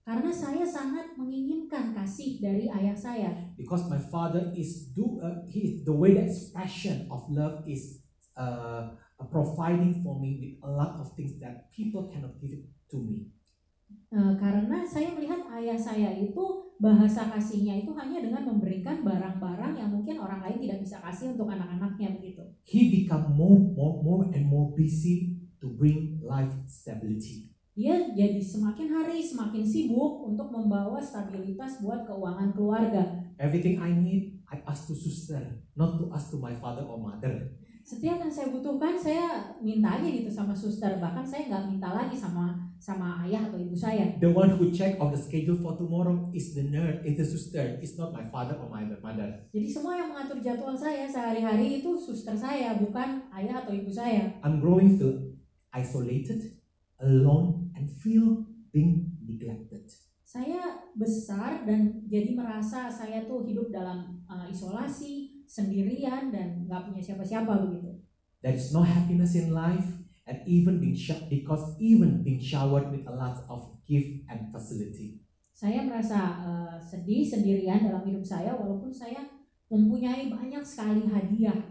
Karena saya sangat menginginkan kasih dari ayah saya. Because my father is do uh, he is the way that expression of love is uh, providing for me with a lot of things that people cannot give it to me. Eh, karena saya melihat ayah saya itu bahasa kasihnya itu hanya dengan memberikan barang-barang yang mungkin orang lain tidak bisa kasih untuk anak-anaknya begitu. He become more more more and more busy to bring life stability. Dia jadi semakin hari semakin sibuk untuk membawa stabilitas buat keuangan keluarga. Everything I need, I ask to sister, not to ask to my father or mother. Setiap yang saya butuhkan saya minta aja gitu sama suster. Bahkan saya nggak minta lagi sama sama ayah atau ibu saya. The one who check of the schedule for tomorrow is the nurse, is the sister. It's not my father or my mother. Jadi semua yang mengatur jadwal saya sehari-hari itu suster saya, bukan ayah atau ibu saya. I'm growing feel isolated, alone, and feel being neglected. Saya besar dan jadi merasa saya tuh hidup dalam uh, isolasi, sendirian dan nggak punya siapa-siapa begitu. There is no happiness in life, and even being because even being showered with a lot of gift and facility. Saya merasa uh, sedih sendirian dalam hidup saya walaupun saya mempunyai banyak sekali hadiah.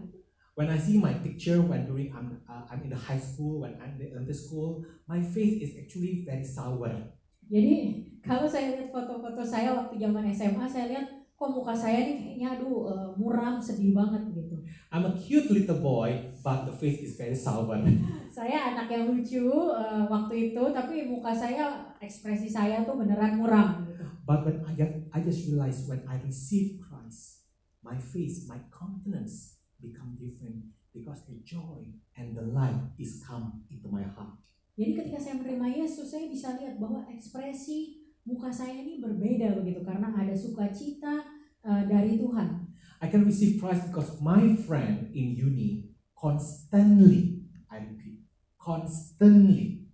When I see my picture when during I'm, uh, I'm in the high school, when I'm in the elementary school, my face is actually very sour. Jadi kalau saya lihat foto-foto saya waktu zaman SMA, saya lihat kok muka saya nih kayaknya aduh uh, muram, sedih banget gitu. I'm a cute little boy, but the face is very sour. Saya anak yang lucu uh, waktu itu, tapi muka saya, ekspresi saya tuh beneran muram gitu. But when I, I just realized when I receive Christ, my face, my countenance become different because the joy and the light is come into my heart. Jadi ketika saya menerima Yesus, saya bisa lihat bahwa ekspresi muka saya ini berbeda begitu karena ada sukacita uh, dari Tuhan. I can receive Christ because my friend in uni constantly, I repeat, constantly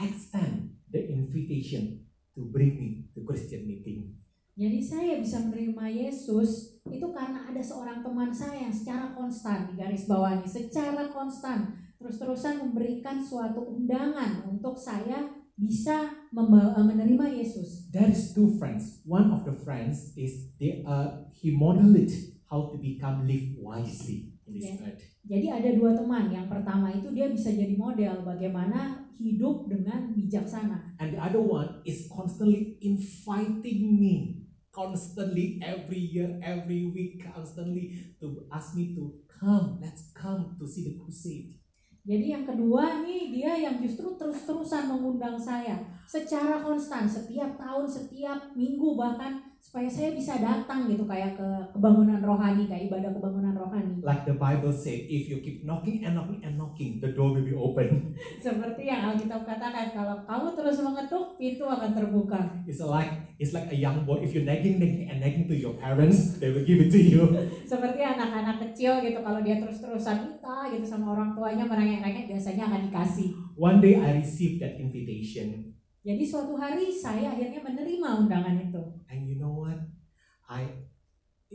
extend the invitation to bring me to Christian meeting. Jadi saya bisa menerima Yesus itu karena ada seorang teman saya yang secara konstan di garis bawahnya, secara konstan terus-terusan memberikan suatu undangan untuk saya bisa membawa, menerima Yesus. There is two friends. One of the friends is they uh, he modeled it how to become live wisely in this earth. Jadi ada dua teman. Yang pertama itu dia bisa jadi model bagaimana hidup dengan bijaksana. And the other one is constantly inviting me, constantly every year, every week, constantly to ask me to come, let's come to see the crusade. Jadi yang kedua nih dia yang justru terus-terusan mengundang saya secara konstan setiap tahun, setiap minggu bahkan supaya saya bisa datang gitu kayak ke kebangunan rohani, kayak ibadah kebangunan rohani. Like the Bible said, if you keep knocking and knocking and knocking, the door will be open. Seperti yang Alkitab katakan kalau kamu terus mengetuk, pintu akan terbuka. It's like it's like a young boy. If you're nagging, nagging, and nagging to your parents, they will give it to you. Seperti anak-anak kecil gitu kalau dia terus-terusan minta gitu sama orang tuanya merengek-rengek biasanya akan dikasih. One day I received that invitation, Jadi suatu hari saya akhirnya menerima undangan itu. and you know what? I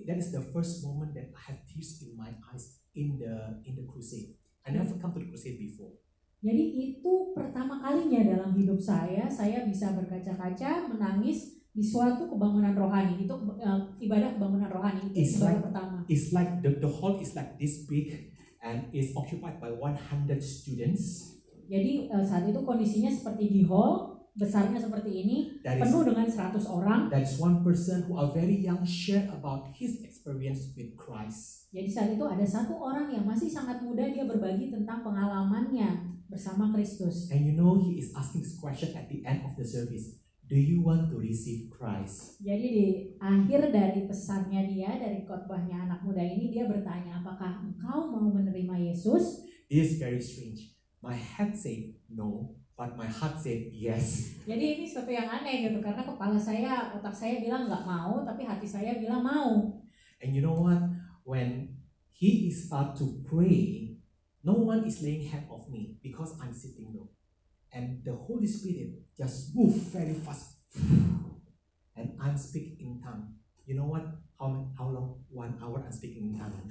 that is the first moment that I have tears in my eyes in the in the crusade. I never come to the crusade before. Jadi itu pertama kalinya dalam hidup saya, saya bisa berkaca-kaca, menangis di suatu kebangunan rohani. Itu eh, ibadah kebangunan rohani itu It's ibadah like- pertama. It's like the, the hall is like this big and is occupied by 100 students. Jadi eh, saat itu kondisinya seperti di hall, besarnya seperti ini, is penuh dengan 100 orang. there is one person who are very young share about his experience with Christ. Jadi saat itu ada satu orang yang masih sangat muda, dia berbagi tentang pengalamannya bersama Kristus. And you know he is asking this question at the end of the service. Do you want to receive Christ? Jadi di akhir dari pesannya dia, dari khotbahnya anak muda ini, dia bertanya, apakah engkau mau menerima Yesus? This is very strange. My head said no, but my heart said yes. Jadi ini sesuatu yang aneh gitu, karena kepala saya, otak saya bilang nggak mau, tapi hati saya bilang mau. And you know what? When he is start to pray, no one is laying hand of me because I'm sitting low. And the Holy Spirit just move very fast. And I'm speaking in tongue. You know what? How, how long? One hour I'm speaking in tongue.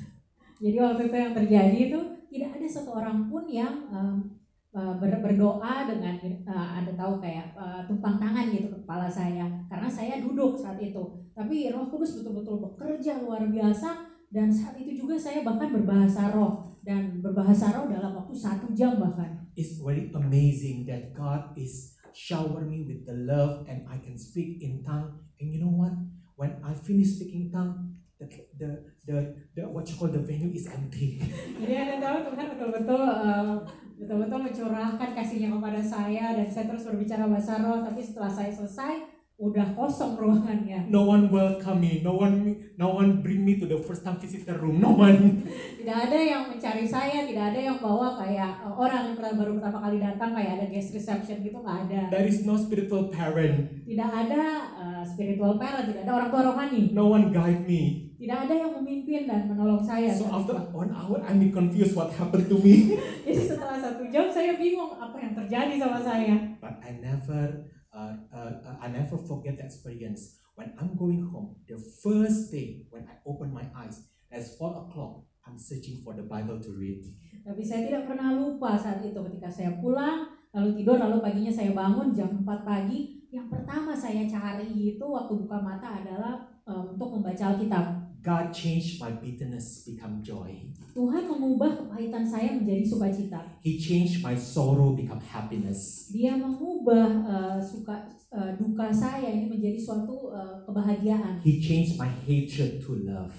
Jadi waktu itu yang terjadi itu tidak ada satu orang pun yang em, eh, ber- berdoa dengan eh, ada tahu kayak eh, tumpang tangan gitu ke kepala saya karena saya duduk saat itu. Tapi Roh Kudus betul-betul bekerja luar biasa dan saat itu juga saya bahkan berbahasa roh dan berbahasa roh dalam waktu satu jam bahkan. It's very amazing that God is shower me with the love and I can speak in tongue. And you know what? When I finish speaking tongue, the the the, the what you call the venue is empty. Jadi ada tahu Tuhan betul-betul eh, betul-betul mencurahkan kasihnya kepada saya dan saya terus berbicara bahasa roh tapi setelah saya selesai udah kosong ruangannya. No one welcome me. No one no one bring me to the first time visitor room. No one. Tidak ada yang mencari saya, tidak ada yang bawa kayak eh, orang yang pernah baru pertama kali datang kayak ada guest reception gitu nggak ada. There is no spiritual parent. Tidak ada eh, spiritual parent, tidak ada orang tua rohani, No one guide me. Tidak ada yang memimpin dan menolong saya. So after itu. one hour, I'm confused what happened to me. Jadi setelah satu jam saya bingung apa yang terjadi sama saya. But I never uh, uh, uh, I never forget that experience. When I'm going home, the first day when I open my eyes, it's four o'clock. I'm searching for the Bible to read. Tapi saya tidak pernah lupa saat itu ketika saya pulang, lalu tidur, lalu paginya saya bangun jam 4 pagi. Yang pertama saya cari itu waktu buka mata adalah um, untuk membaca Alkitab. God changed my bitterness become joy. Tuhan mengubah kepahitan saya menjadi sukacita. He changed my sorrow become happiness. Dia mengubah uh, suka uh, duka saya ini menjadi suatu uh, kebahagiaan. He changed my hatred to love.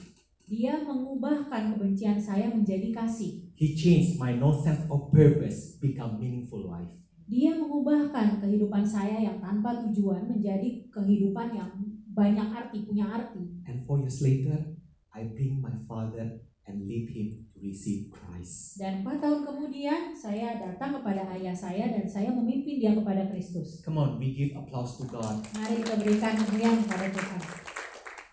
Dia mengubahkan kebencian saya menjadi kasih. He changed my no sense of purpose become meaningful life. Dia mengubahkan kehidupan saya yang tanpa tujuan menjadi kehidupan yang banyak arti, punya arti. And four years later, I bring my father and lead him to receive Christ. Dan empat tahun kemudian saya datang kepada ayah saya dan saya memimpin dia kepada Kristus. Come on, we give applause to God. Mari kita berikan kemuliaan kepada Tuhan.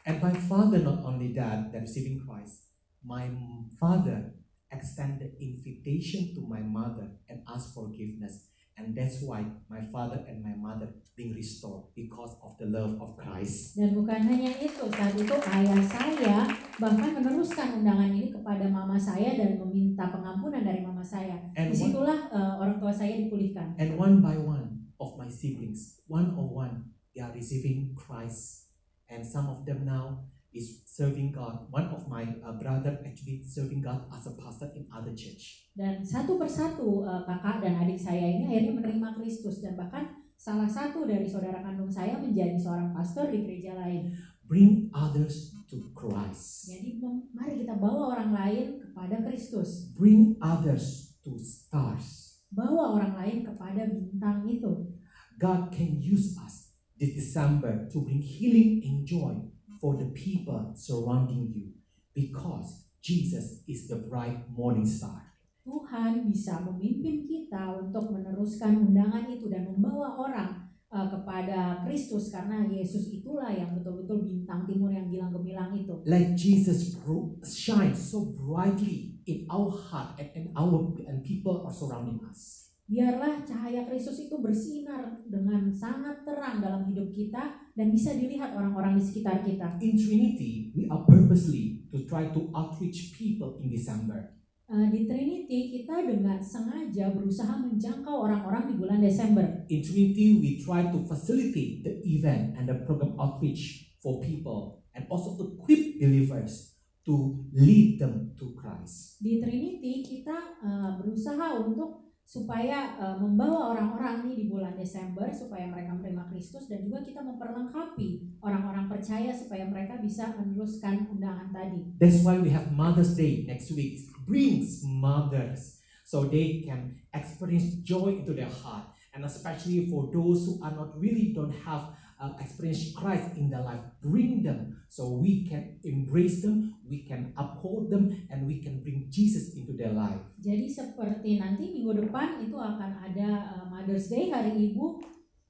And my father, not only that, that receiving Christ, my father extended invitation to my mother and asked forgiveness. And that's why my father and my mother being restored because of the love of Christ. Dan bukan hanya itu, saat itu ayah saya bahkan meneruskan undangan ini kepada mama saya dan meminta pengampunan dari mama saya. And one, Di situlah eh, orang tua saya dipulihkan. and one by one of my siblings, one on one, they are receiving Christ. And some of them now is serving God. One of my uh, brother actually serving God as a pastor in other church. Dan satu persatu eh, kakak dan adik saya ini akhirnya menerima Kristus dan bahkan salah satu dari saudara kandung saya menjadi seorang pastor di gereja lain. Bring others to Christ. Jadi mari kita bawa orang lain kepada Kristus, Bring others to stars. bawa orang lain kepada bintang itu. God can use us this December to bring healing and joy for the people surrounding you because Jesus is the bright morning star. Tuhan bisa memimpin kita untuk meneruskan undangan itu dan membawa orang uh, kepada Kristus karena Yesus itulah yang betul-betul bintang timur yang gilang gemilang itu. Let Jesus shine so brightly in our heart and, and our and people are surrounding us. Biarlah cahaya Kristus itu bersinar dengan sangat terang dalam hidup kita dan bisa dilihat orang-orang di sekitar kita. In Trinity, we are purposely to try to outreach people in December. Uh, di Trinity kita dengan sengaja berusaha menjangkau orang-orang di bulan Desember. In Trinity, we try to facilitate the event and the program outreach for people and also equip believers to lead them to Christ. Di Trinity kita uh, berusaha untuk supaya uh, membawa orang-orang nih di bulan Desember supaya mereka menerima Kristus dan juga kita memperlengkapi orang-orang percaya supaya mereka bisa meneruskan undangan tadi. That's why we have Mother's Day next week. Brings mothers so they can experience joy into their heart. And especially for those who are not really don't have uh, experienced Christ in their life, bring them so we can embrace them, we can uphold them, and we can bring Jesus into their life. Jadi seperti nanti minggu depan itu akan ada uh, Mother's Day hari Ibu.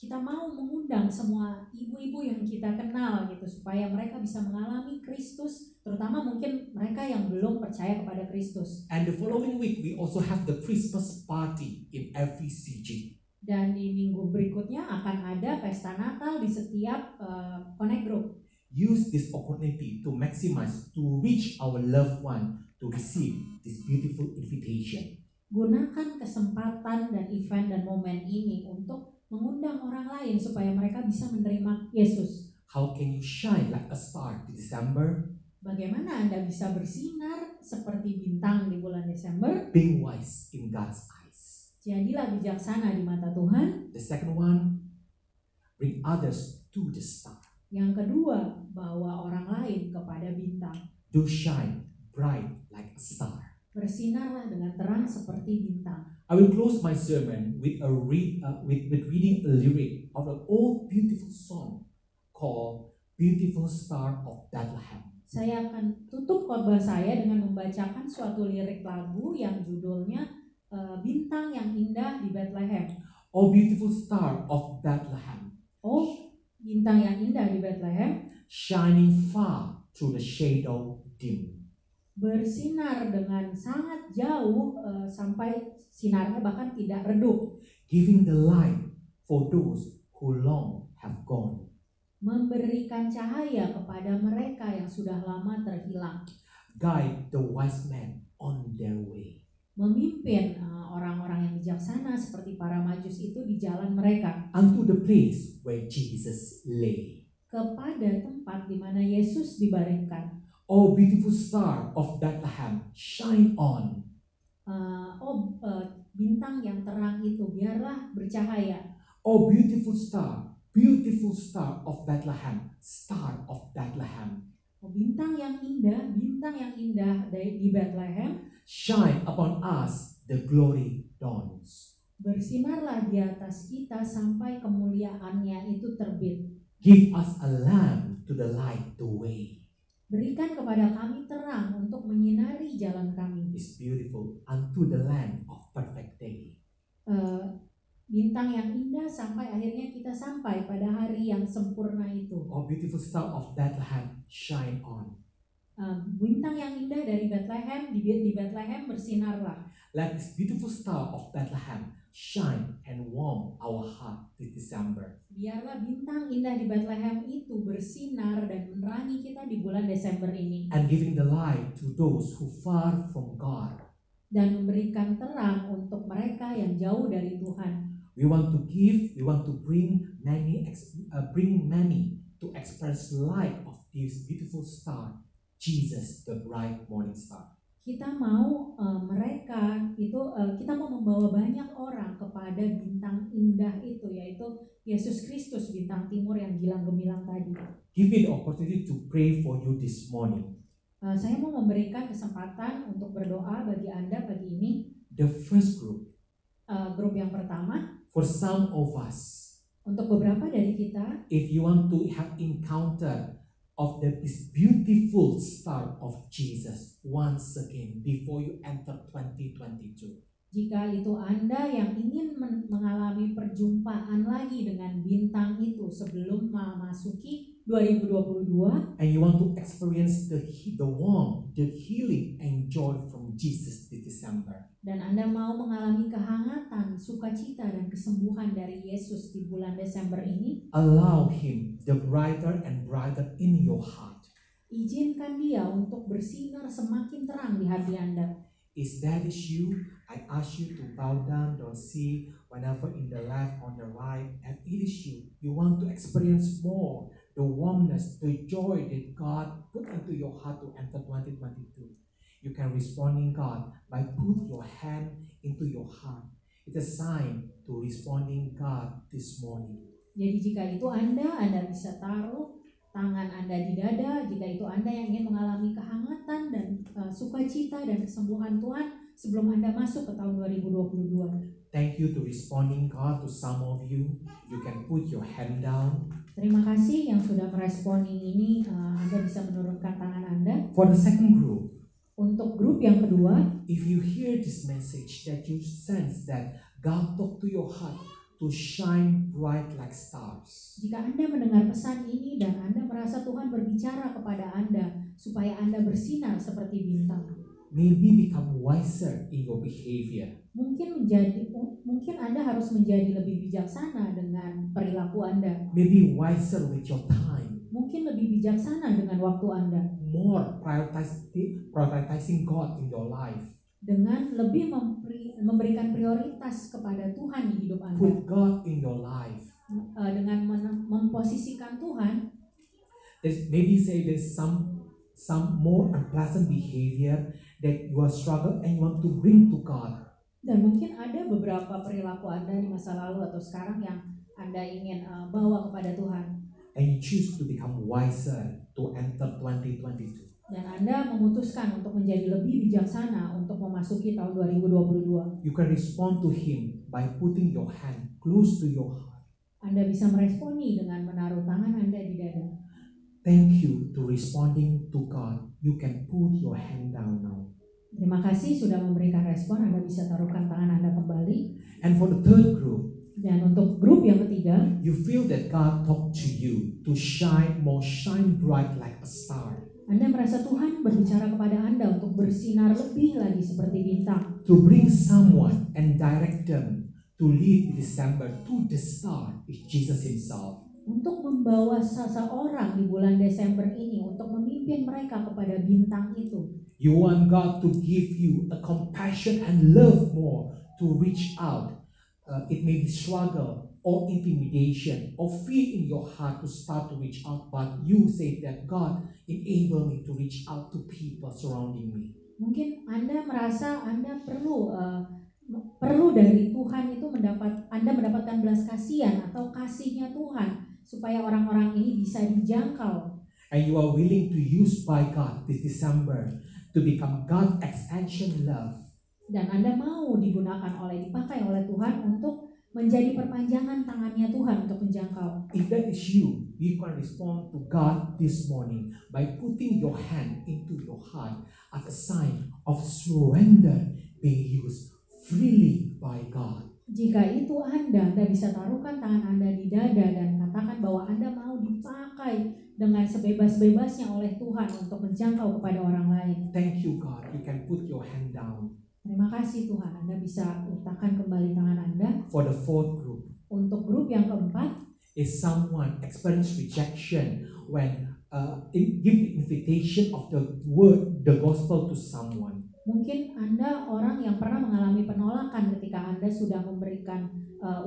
Kita mau mengundang semua ibu-ibu yang kita kenal gitu supaya mereka bisa mengalami Kristus, terutama mungkin mereka yang belum percaya kepada Kristus. And the following week, we also have the Christmas party in every CG. Dan di minggu berikutnya akan ada pesta Natal di setiap uh, connect group. Use this opportunity to maximize, to reach our loved one to receive this beautiful invitation. Gunakan kesempatan dan event dan momen ini untuk mengundang orang lain supaya mereka bisa menerima Yesus. How can you shine like a star in December? Bagaimana Anda bisa bersinar seperti bintang di bulan Desember? Being wise in God's eyes. Jadilah bijaksana di mata Tuhan. The second one, bring others to the star. Yang kedua, bawa orang lain kepada bintang. Do shine bright like a star. Bersinarlah dengan terang seperti bintang. I will close my sermon with a read uh, with, with reading a lyric of an old beautiful song called "Beautiful Star of Bethlehem." Saya akan tutup khotbah saya dengan membacakan suatu lirik lagu yang judulnya eh, Bintang yang Indah di Bethlehem. Oh, beautiful star of Bethlehem, Oh, bintang yang indah di Bethlehem shining far through the shadow dim. bersinar dengan sangat jauh eh, sampai sinarnya bahkan tidak redup, giving the light for those who long have gone. memberikan cahaya kepada mereka yang sudah lama terhilang, Guide the wise men on their way. memimpin eh, orang-orang yang bijaksana seperti para majus itu di jalan mereka Unto the place where Jesus lay. kepada tempat di mana Yesus dibaringkan. Oh, beautiful star of Bethlehem, shine on. Eh, oh eh, bintang yang terang itu biarlah bercahaya. Oh, beautiful star, beautiful star of Bethlehem, star of Bethlehem, Oh, bintang yang indah, bintang yang indah dari di Bethlehem, shine upon us, the glory dawns. bersinarlah di atas kita sampai kemuliaannya itu terbit. Give us a lamp to the light the way. Berikan kepada kami terang untuk menyinari jalan kami. Is beautiful unto the land of perfect day. Eh, bintang yang indah sampai akhirnya kita sampai pada hari yang sempurna itu. Oh, beautiful star of Bethlehem, shine on. Eh, bintang yang indah dari Bethlehem di, di Bethlehem bersinarlah. Let this beautiful star of Bethlehem shine and warm our heart this December. Biarlah bintang indah di Bethlehem itu bersinar dan menerangi kita di bulan Desember ini And giving the light to those who far from God. dan memberikan terang untuk mereka yang jauh dari Tuhan. We want to give, we want to bring many, uh, bring many to express light of this beautiful star, Jesus, the bright morning star. Kita mau eh, mereka itu eh, kita mau membawa banyak orang kepada bintang indah itu yaitu Yesus Kristus bintang timur yang gilang gemilang tadi. Give me the opportunity to pray for you this morning. Eh, saya mau memberikan kesempatan untuk berdoa bagi Anda pagi ini. The first group, Eh, grup yang pertama for some of us, untuk beberapa dari kita if you want to have encounter of the, beautiful star of Jesus once again before you enter 2022. Jika itu Anda yang ingin men- mengalami perjumpaan lagi dengan bintang itu sebelum memasuki 2022 And you want to experience the, he- the warmth, the healing and joy from Jesus this December. dan Anda mau mengalami kehangatan, sukacita dan kesembuhan dari Yesus di bulan Desember ini, Allow Him the brighter and brighter in your heart. izinkan Dia untuk bersinar semakin terang di hati Anda. Is that is you? I ask you to bow down, don't see whenever in the left, on the right, and it is you. You want to experience more the warmness, the joy that God put into your heart to enter 2022. You can respond in God by put your hand into your heart. It's a sign to responding God this morning. Jadi jika itu Anda, Anda bisa taruh tangan Anda di dada. Jika itu Anda yang ingin mengalami kehangatan dan eh, sukacita dan kesembuhan Tuhan sebelum Anda masuk ke tahun 2022. Thank you to responding God to some of you. You can put your hand down. Terima kasih yang sudah meresponi ini. Eh, Anda bisa menurunkan tangan Anda. For the second group, Untuk grup yang kedua, if you hear this message that you sense that God talk to your heart to shine bright like stars. jika Anda mendengar pesan ini dan Anda merasa Tuhan berbicara kepada Anda supaya Anda bersinar seperti bintang, Maybe become wiser in your behavior. mungkin menjadi mungkin Anda harus menjadi lebih bijaksana dengan perilaku Anda. Maybe wiser with your time. mungkin lebih bijaksana dengan waktu Anda More prioritize, prioritizing God in your life. dengan lebih mempri- memberikan prioritas kepada Tuhan di hidup Anda Put God in your life. Eh, dengan memposisikan Tuhan There's maybe say there's some some more unpleasant behavior that you are struggle and you want to bring to God. dan mungkin ada beberapa perilaku Anda di masa lalu atau sekarang yang Anda ingin eh, bawa kepada Tuhan And you choose to become wiser to enter 2022. dan Anda memutuskan untuk menjadi lebih bijaksana untuk memasuki tahun 2022 You can respond to Him by putting your hand close to your heart. Anda bisa meresponi dengan menaruh tangan Anda di dada Thank you to responding to God. You can put your hand down now. Terima kasih sudah memberikan respon Anda bisa taruhkan tangan Anda kembali And for the third group, Dan untuk grup yang ketiga, you feel that God talked to you to shine more, shine bright like a star, Anda merasa Tuhan berbicara kepada Anda untuk bersinar lebih lagi seperti bintang, to bring someone and direct them to lead December to the star is Jesus Himself. Untuk membawa seseorang di bulan Desember ini untuk memimpin mereka kepada bintang itu. You want God to give you a compassion and love more to reach out. Uh, it may be struggle or intimidation or fear in your heart to start to reach out, but you say that God enable me to reach out to people surrounding me. Mungkin Anda merasa Anda perlu eh, perlu dari Tuhan itu mendapat Anda mendapatkan belas kasihan atau kasihnya Tuhan supaya orang-orang ini bisa dijangkau And you are willing to use by God this December to become God's extension love. dan Anda mau digunakan oleh dipakai oleh Tuhan untuk menjadi perpanjangan tangannya Tuhan untuk menjangkau. If that is you, you can respond to God this morning by putting your hand into your heart as a sign of surrender being used freely by God. Jika itu Anda, Anda bisa taruhkan tangan Anda di dada dan katakan bahwa Anda mau dipakai dengan sebebas-bebasnya oleh Tuhan untuk menjangkau kepada orang lain. Thank you, God. You can put your hand down. Terima kasih Tuhan, Anda bisa letakkan kembali tangan Anda. For the fourth group, Untuk grup yang keempat, is someone experience rejection when uh, in, give the invitation of the word, the gospel to someone. mungkin Anda orang yang pernah mengalami penolakan ketika Anda sudah memberikan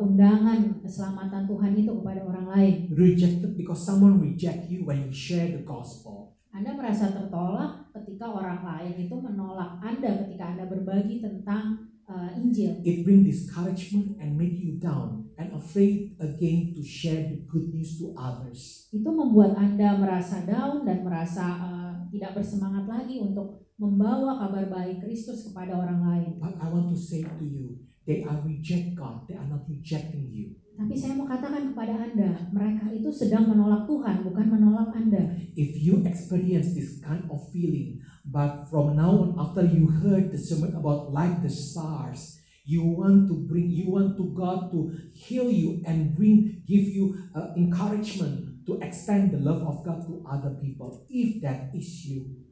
undangan keselamatan Tuhan itu kepada orang lain. Rejected because someone reject you when you share the gospel. Anda merasa tertolak ketika orang lain itu menolak Anda ketika Anda berbagi tentang uh, Injil. It brings discouragement and make you down and afraid again to share the good news to others. Itu membuat Anda merasa down dan merasa uh, tidak bersemangat lagi untuk membawa kabar baik Kristus kepada orang lain. But I want to say to you, they are reject God. They are not rejecting you. Tapi saya mau katakan kepada Anda, mereka itu sedang menolak Tuhan, bukan menolak Anda. If you experience this kind of feeling, but from now on, after you heard the sermon about like the stars, you want to bring, you want to God to heal you and bring, give you uh, encouragement to extend the love of God to other people. If that is you,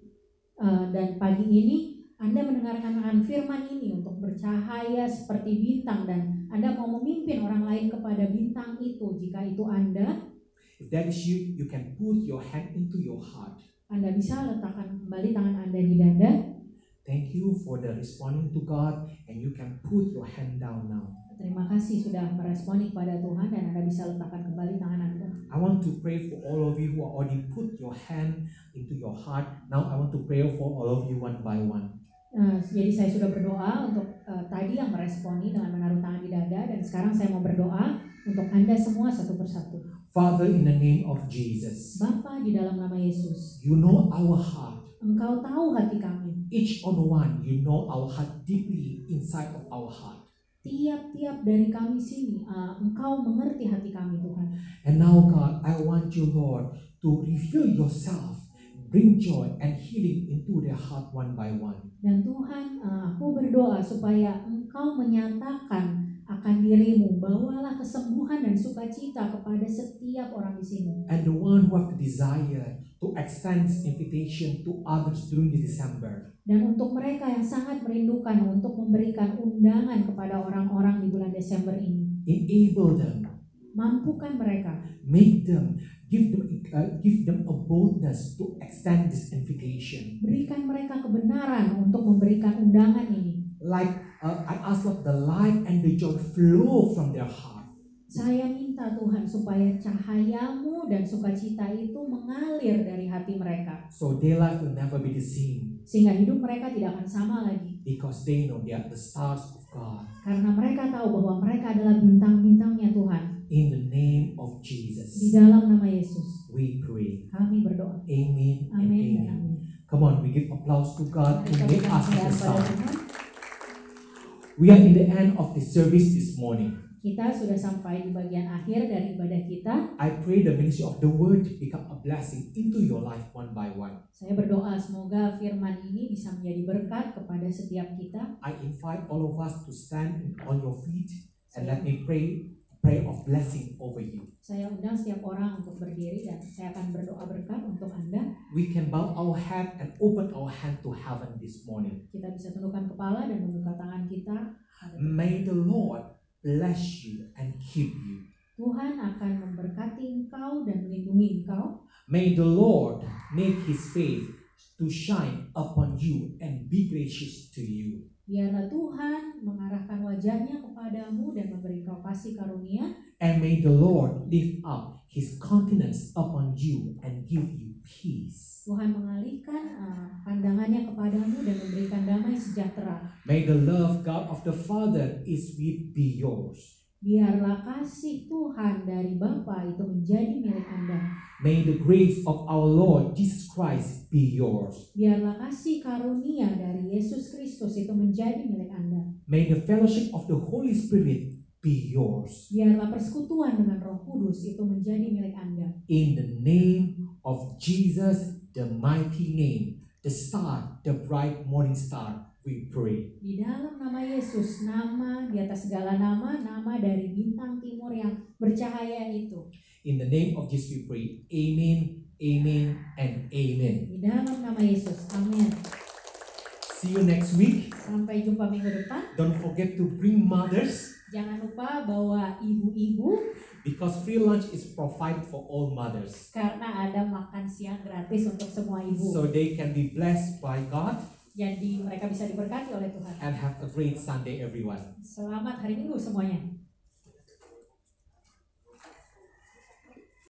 Uh, dan pagi ini Anda mendengarkan akan firman ini untuk bercahaya seperti bintang dan Anda mau memimpin orang lain kepada bintang itu. Jika itu Anda, if that is you, you can put your hand into your heart. Anda bisa letakkan kembali tangan Anda di dada. Thank you for the responding to God, and you can put your hand down now. Terima kasih sudah meresponi kepada Tuhan dan Anda bisa letakkan kembali tangan Anda. I want to pray for all of you who already put your hand into your heart. Now I want to pray for all of you one by one. Nah, jadi saya sudah berdoa untuk eh, tadi yang meresponi dengan menaruh tangan di dada dan sekarang saya mau berdoa untuk Anda semua satu persatu. Father, in the name of Jesus, Bapa di dalam nama Yesus, you know our heart. Engkau tahu hati kami. Each on one, you know our heart deeply inside of our heart. Tiap-tiap dari kami sini, eh, Engkau mengerti hati kami Tuhan. And now, God, I want you, Lord, to reveal yourself, bring joy and healing into their heart one by one. Dan Tuhan, eh, aku berdoa supaya Engkau menyatakan akan dirimu, bawalah kesembuhan dan sukacita kepada setiap orang di sini. And the one who have the desire to extend this invitation to others during the December. Dan untuk mereka yang sangat merindukan untuk memberikan undangan kepada orang-orang di bulan Desember ini, Enable them, mampukan mereka, make them, give them, uh, give them a boldness to extend this invitation. berikan mereka kebenaran untuk memberikan undangan ini. Like uh, I ask Lord, the light and the joy flow from their heart. Saya minta Tuhan supaya cahayamu dan sukacita itu mengalir dari hati mereka. So their life will never be the same Sehingga hidup mereka tidak akan sama lagi. because they know they are the stars of God. Karena mereka tahu bahwa mereka adalah bintang-bintangnya Tuhan. In the name of Di Jesus, dalam nama Yesus, we pray. kami berdoa. Amen amen. amin. Come on, we give applause to God made kita us as a. Tuhan. We are in the end of the service this morning. Kita sudah sampai di bagian akhir dari ibadah kita. I pray the ministry of the word become a blessing into your life one by one. Saya berdoa semoga firman ini bisa menjadi berkat kepada setiap kita. I invite all of us to stand on your feet and let me pray prayer of blessing over you. saya undang setiap orang untuk berdiri dan saya akan berdoa berkat untuk Anda. We can bow our head and open our hand to heaven this morning. Kita bisa tundukkan kepala dan membuka tangan kita. May the Lord bless you and keep you. Tuhan akan memberkati engkau dan melindungi engkau. May the Lord make his face to shine upon you and be gracious to you. Biarlah Tuhan mengarahkan wajahnya kepadamu dan memberi engkau kasih karunia. And may the Lord lift up his countenance upon you and give you peace. Tuhan mengalihkan uh, pandangannya kepadamu dan memberikan damai sejahtera. May the love God of the Father is with be yours. Biarlah kasih Tuhan dari Bapa itu menjadi milik Anda. May the grace of our Lord Jesus Christ be yours. Biarlah kasih karunia dari Yesus Kristus itu menjadi milik Anda. May the fellowship of the Holy Spirit be yours. Biarlah persekutuan dengan Roh Kudus itu menjadi milik Anda. In the name of Jesus, the mighty name, the star, the bright morning star, we pray. Di dalam nama Yesus, nama di atas segala nama, nama dari bintang timur yang bercahaya itu. In the name of Jesus, we pray. Amen, amen, and amen. Di dalam nama Yesus, amin. See you next week. Sampai jumpa minggu depan. Don't forget to bring mothers Jangan lupa bawa ibu-ibu because free lunch is provided for all mothers. karena ada makan siang gratis untuk semua ibu. So they can be blessed by God Jadi mereka bisa diberkati oleh Tuhan. and have a great Sunday, everyone. Selamat hari Minggu semuanya.